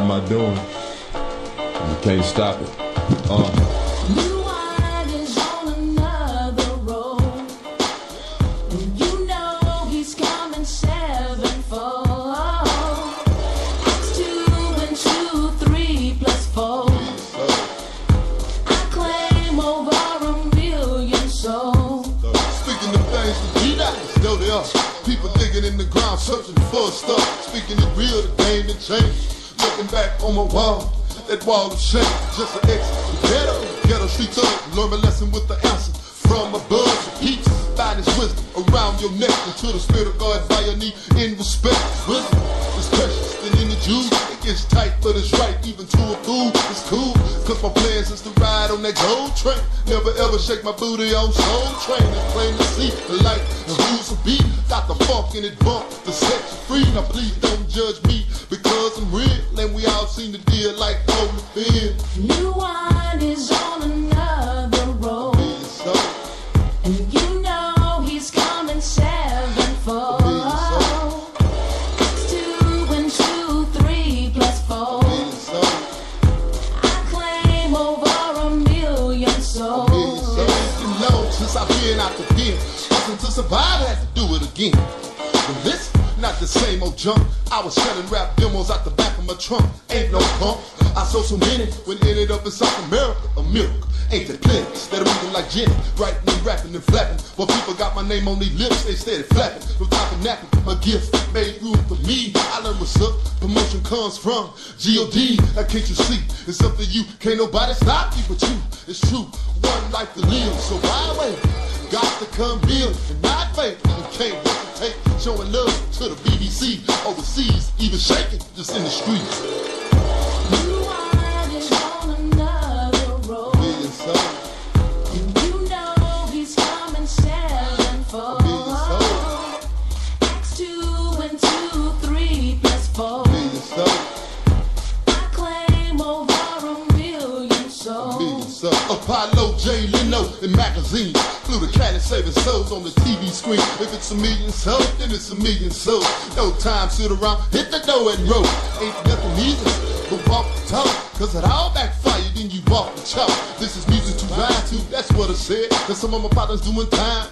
My doing. Nobody stop you doing time,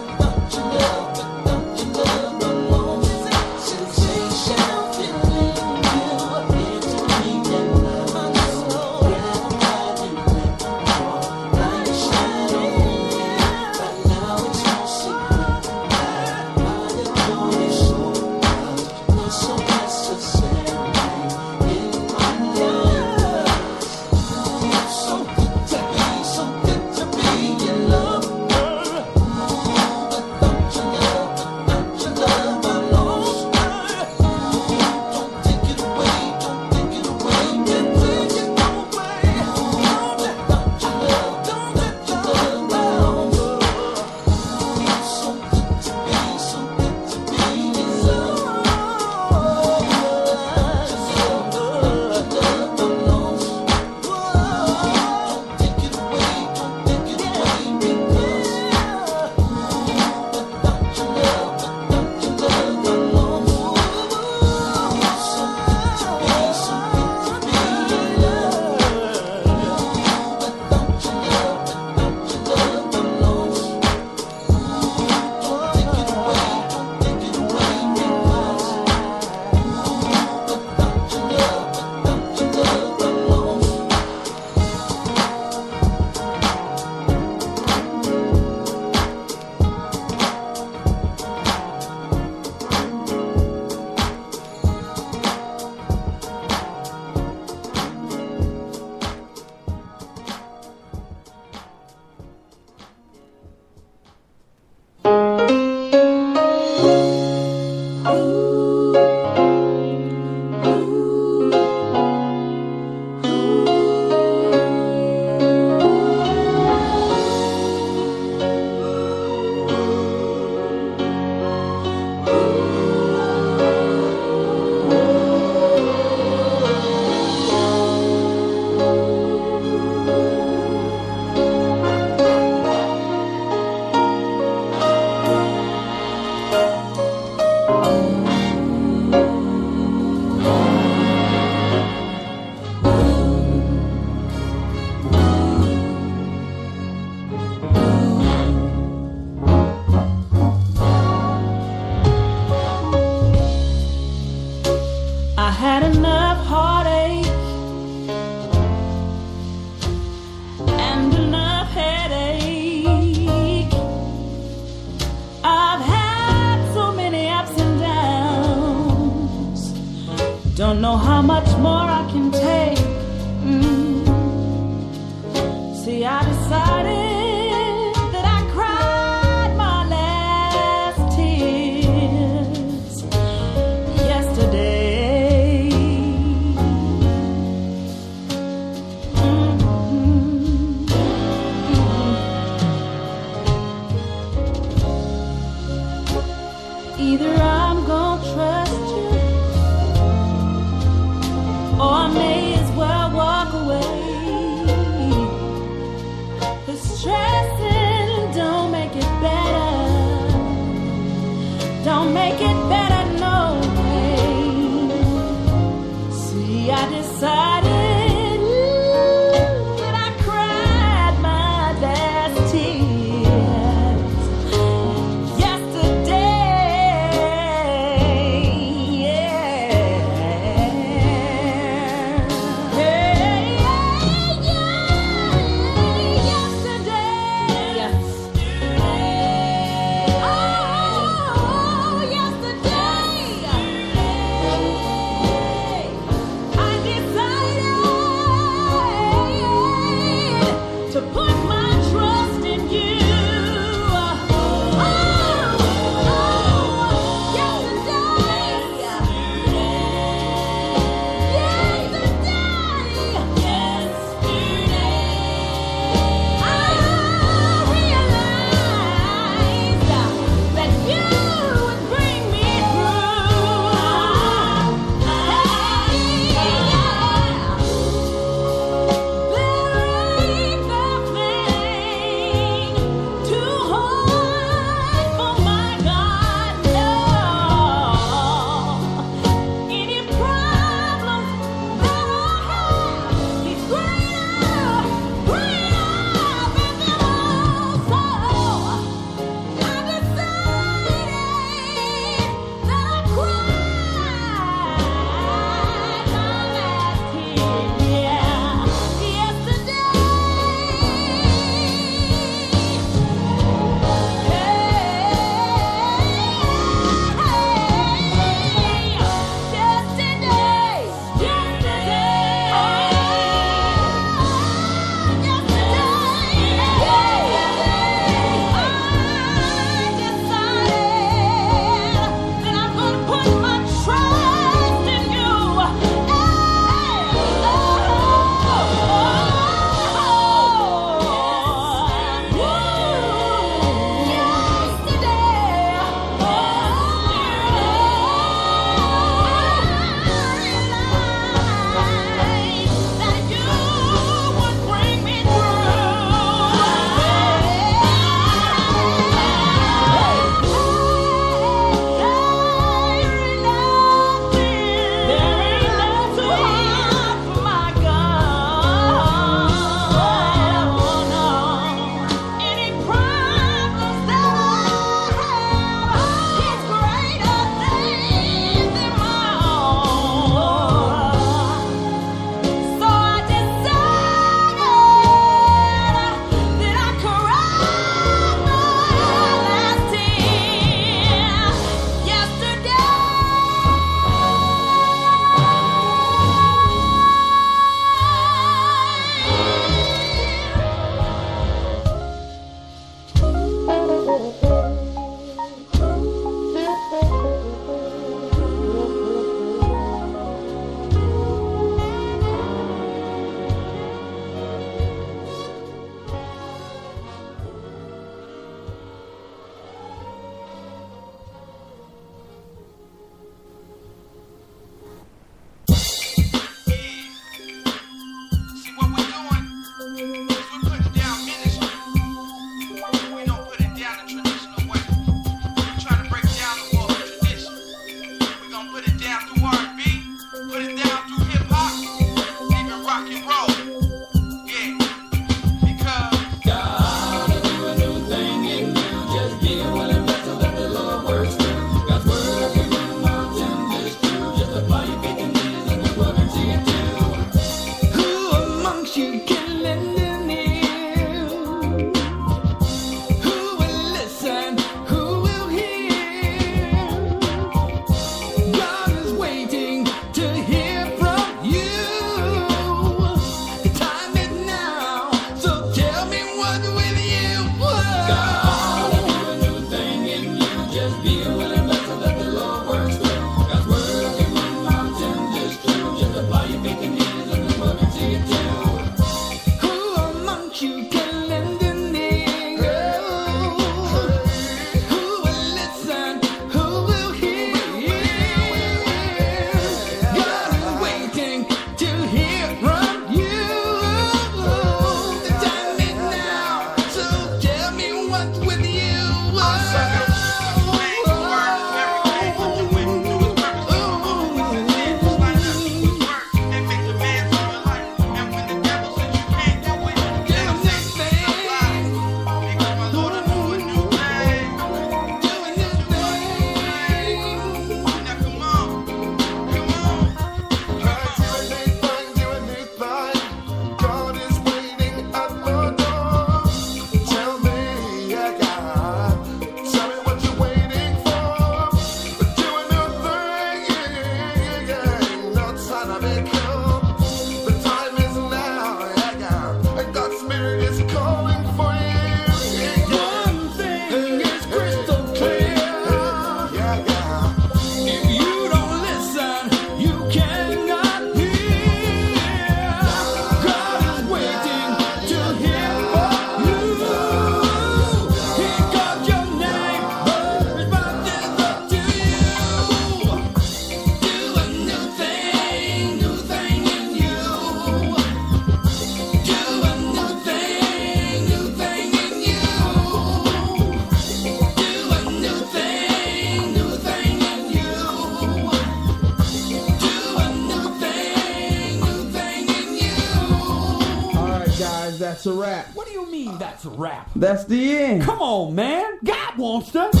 That's the end. Come on, man. God wants us.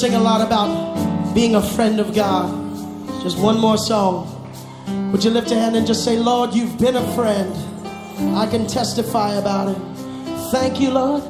sing a lot about being a friend of God. Just one more song. Would you lift your hand and just say, Lord, you've been a friend. I can testify about it. Thank you, Lord,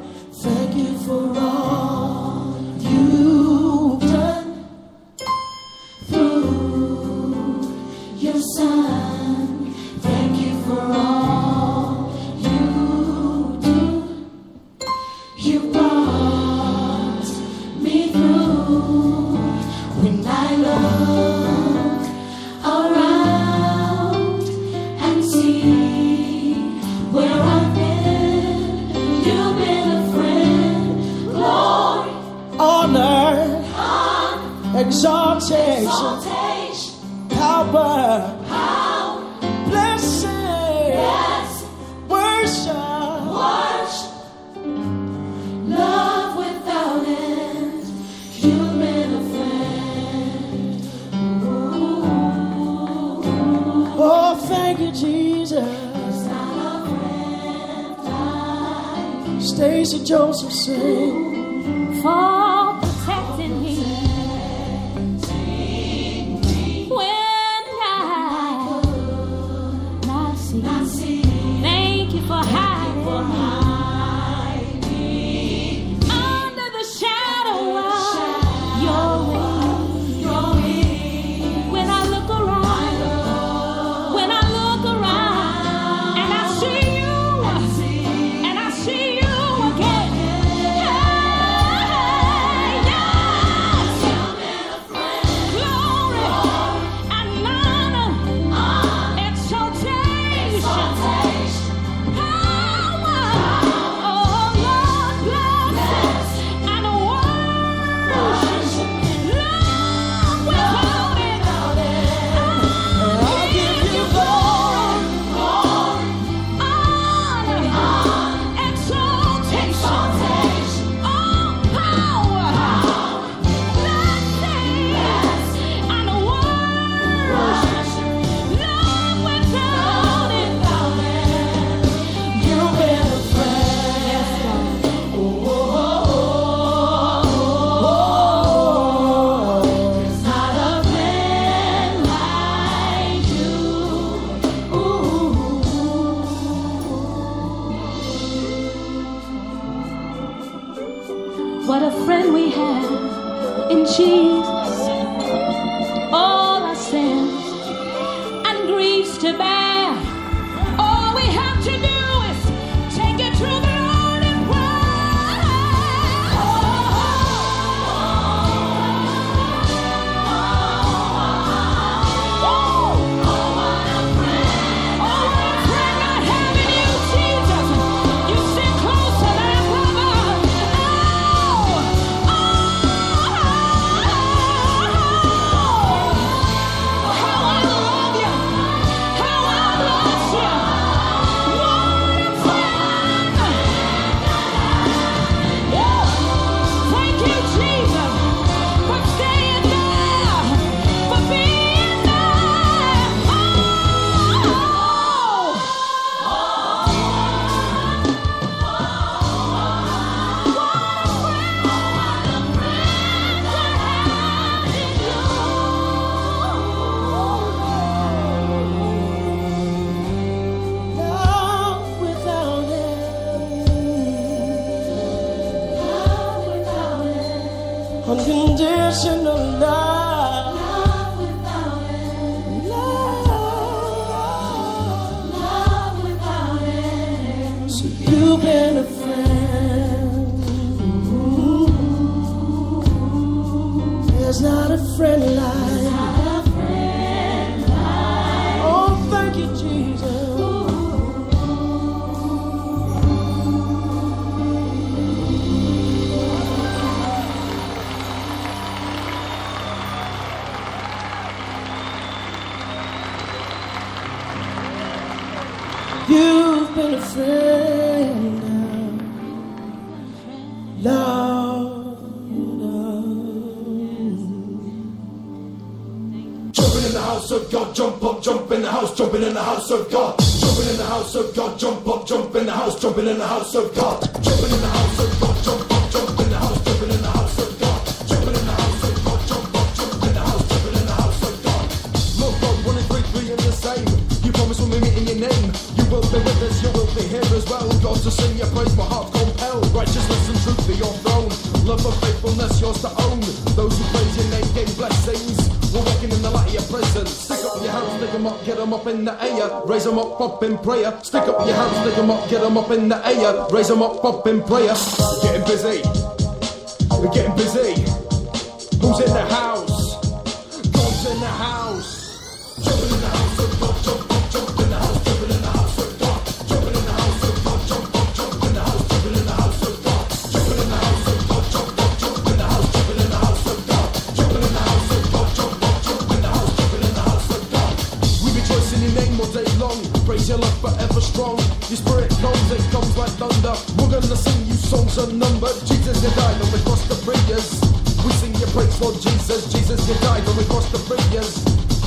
up, up and play us.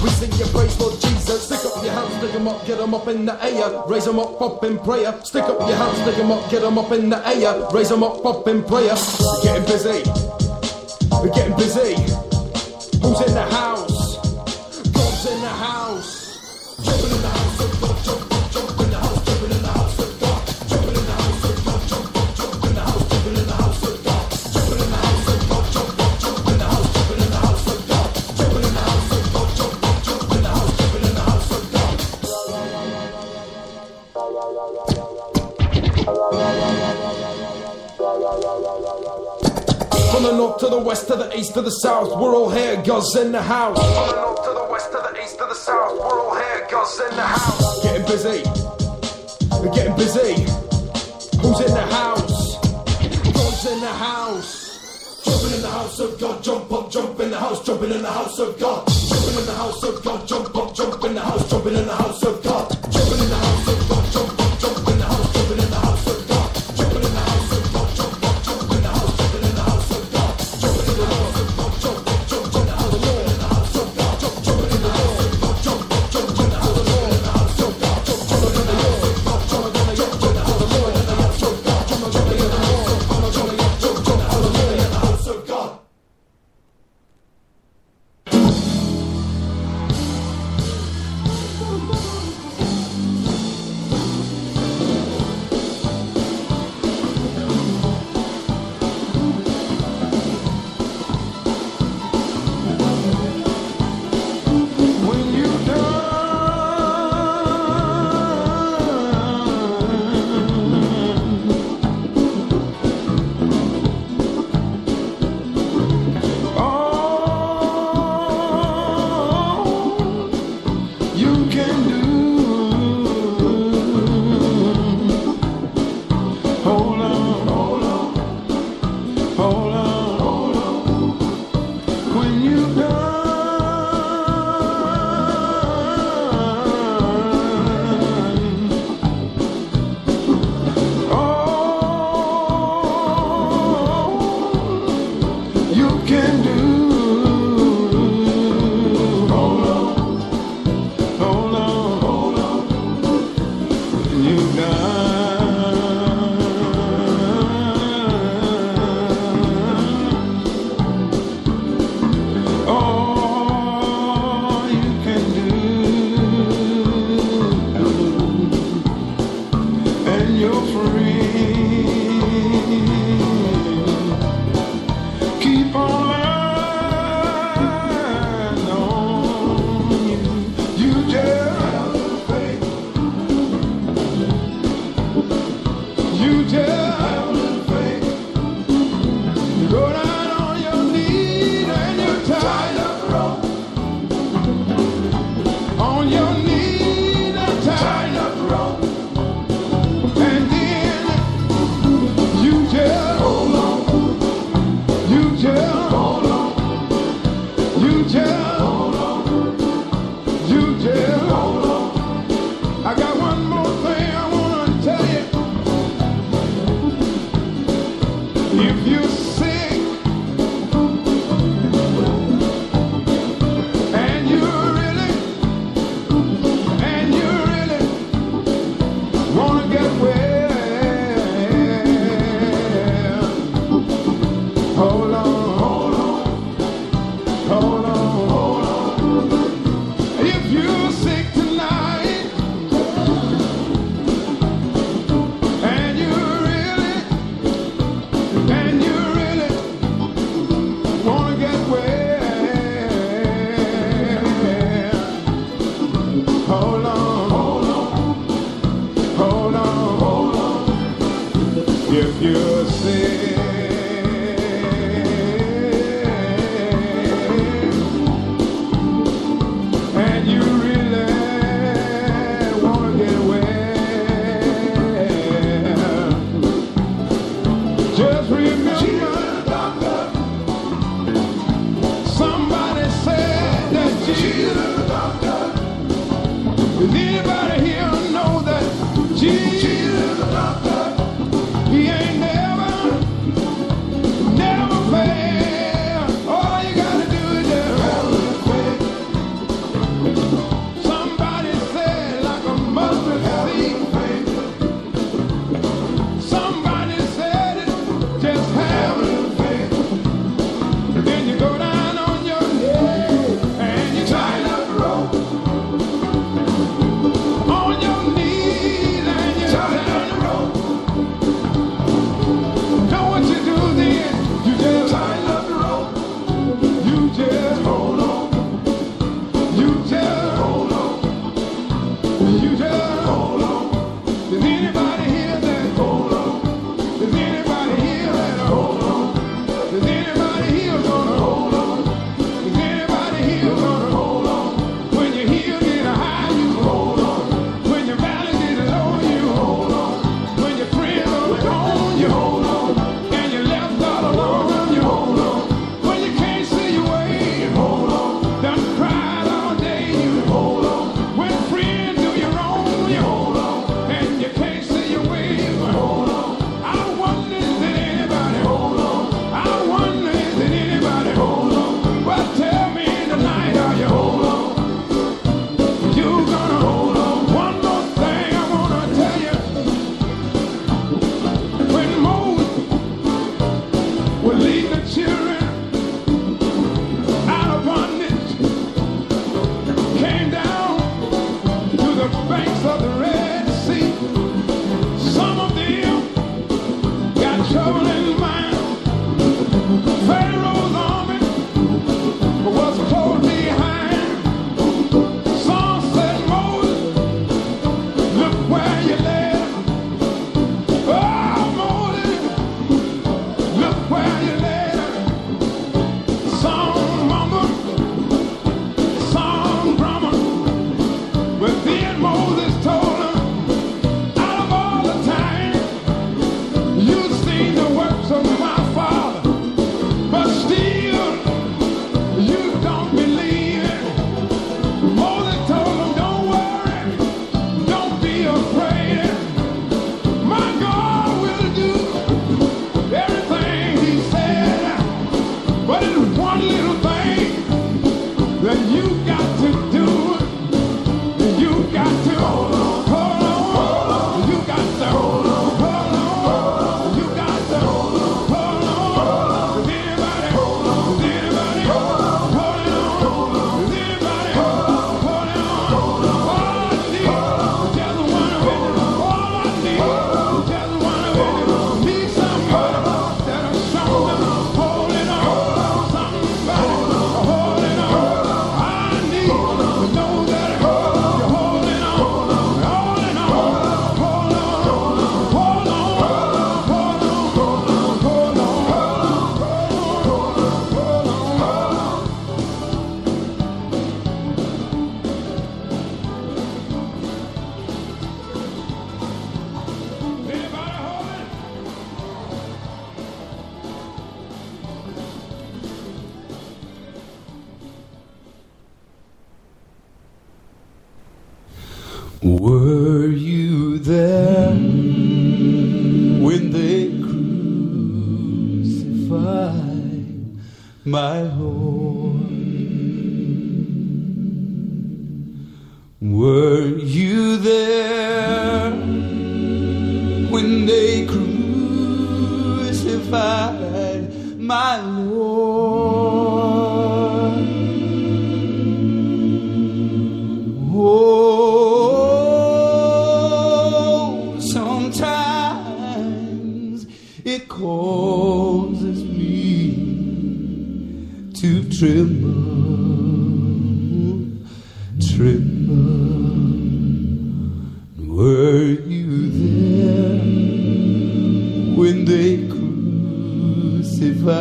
We sing your praise, Lord Jesus. Stick up your hands, dig them up, get them up in the air. Raise them up, up in prayer. Stick up your hands, dig them up, get them up in the air. Raise them up, up in prayer. Getting busy. We're getting busy. Who's in the west, to the east, to the south, we're all here, God's in the house. From the north to the west, to the east, to the south, we're all here, God's in the house. Getting busy, we're getting busy. Who's in the house? God's in the house. Jumping in the house of God, jump up, jump in the house, jumping in the house of God. Jumping in the house of God, jump up, jump in the house, jumping in the house of God.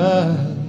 Crucified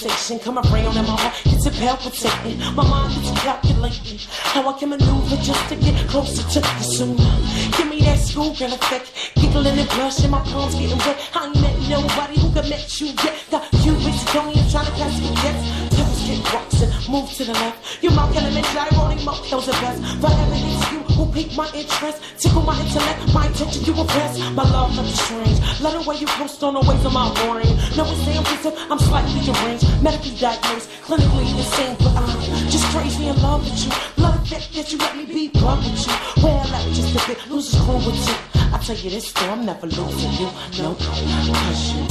conversation. Come around and my heart gets a palpitating. My mind gets calculating how I can maneuver just to get closer to you sooner. Give me that schoolgirl effect. Giggling and blushing, my palms getting wet. I ain't met nobody who can match you yet. The you bitch don't even trying to pass me. Devils get rocks and move to the left. Your mouth me, gyroning, mo, those are best. Forever it's you who pique my interest. Tickle my intellect, my attention you impress. My love nothing strange. Let the way you post on the ways of my boring. No, as if I'm slightly deranged. Medically diagnosed, clinically insane, but I'm just crazy in love with you. Love the fact that you let me be blunt with you. Well, I just a bit loses cool with you. I tell you this, though, I'm never losing you. No, cause. You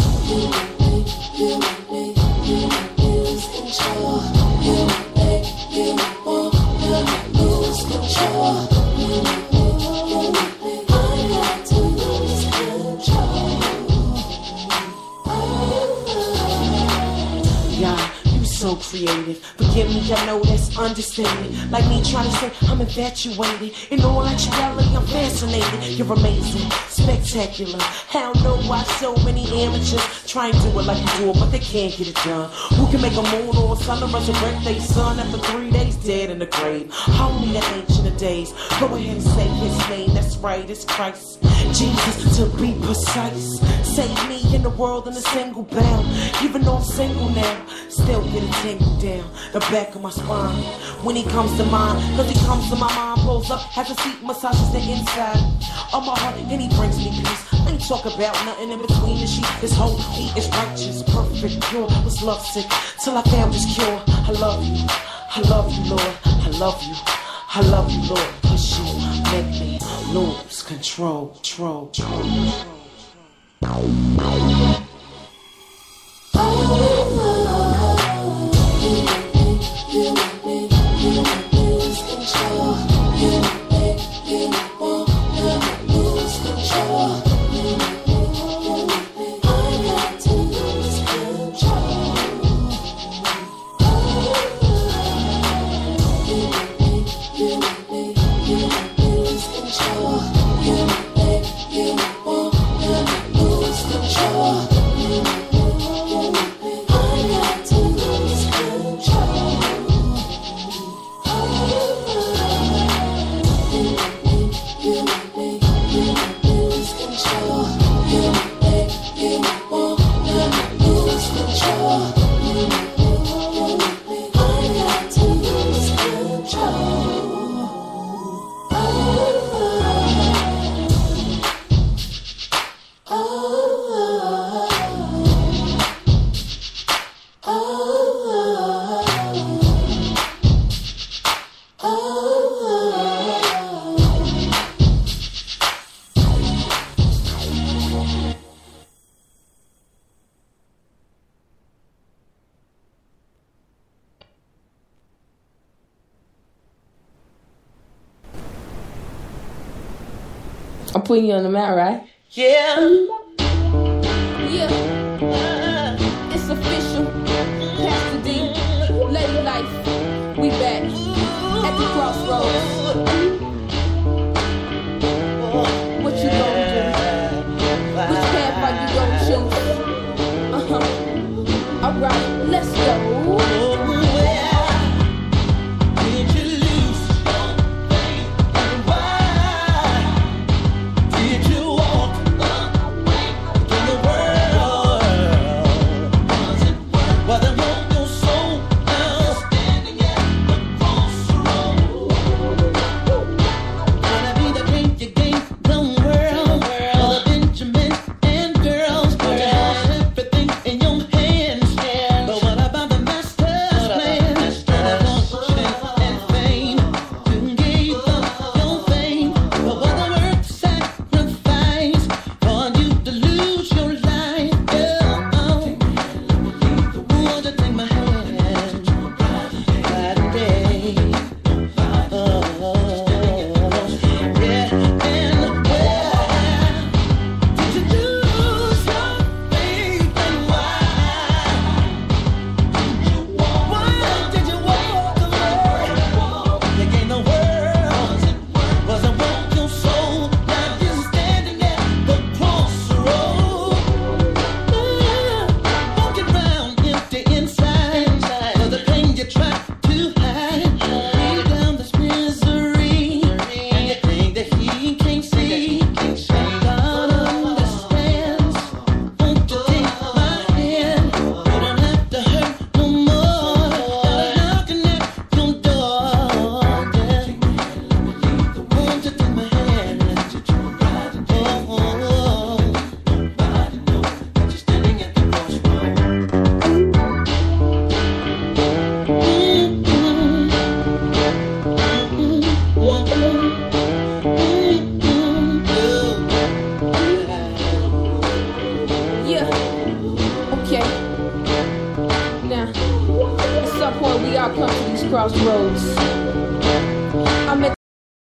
I'm infatuated. In all actuality, I'm fascinated. You're amazing, spectacular. Hell no, why so many amateurs try and do it like you do it, but they can't get it done. Who can make a moon or a sun or resurrect their son after three days dead in the grave? Only the ancient of days. Go ahead and say his name. That's right, it's Christ. Jesus, to be precise. Save me in the world in a single bound. Even though I'm single now, still get a tingle down the back of my spine. When he comes to mind, cause he comes to my mind, pulls up, has a seat, massages the inside of my heart, and he brings me peace. I ain't talk about nothing in between the sheets. This whole heat is righteous, perfect, pure. Was love sick till I found this cure. I love you, I love you, Lord. I love you, I love you, Lord. Cause you make me lose control, control, control. I'm putting you on the map, right? Yeah. Yeah. It's official. Pastor D. Lady Life. We back. At the crossroads.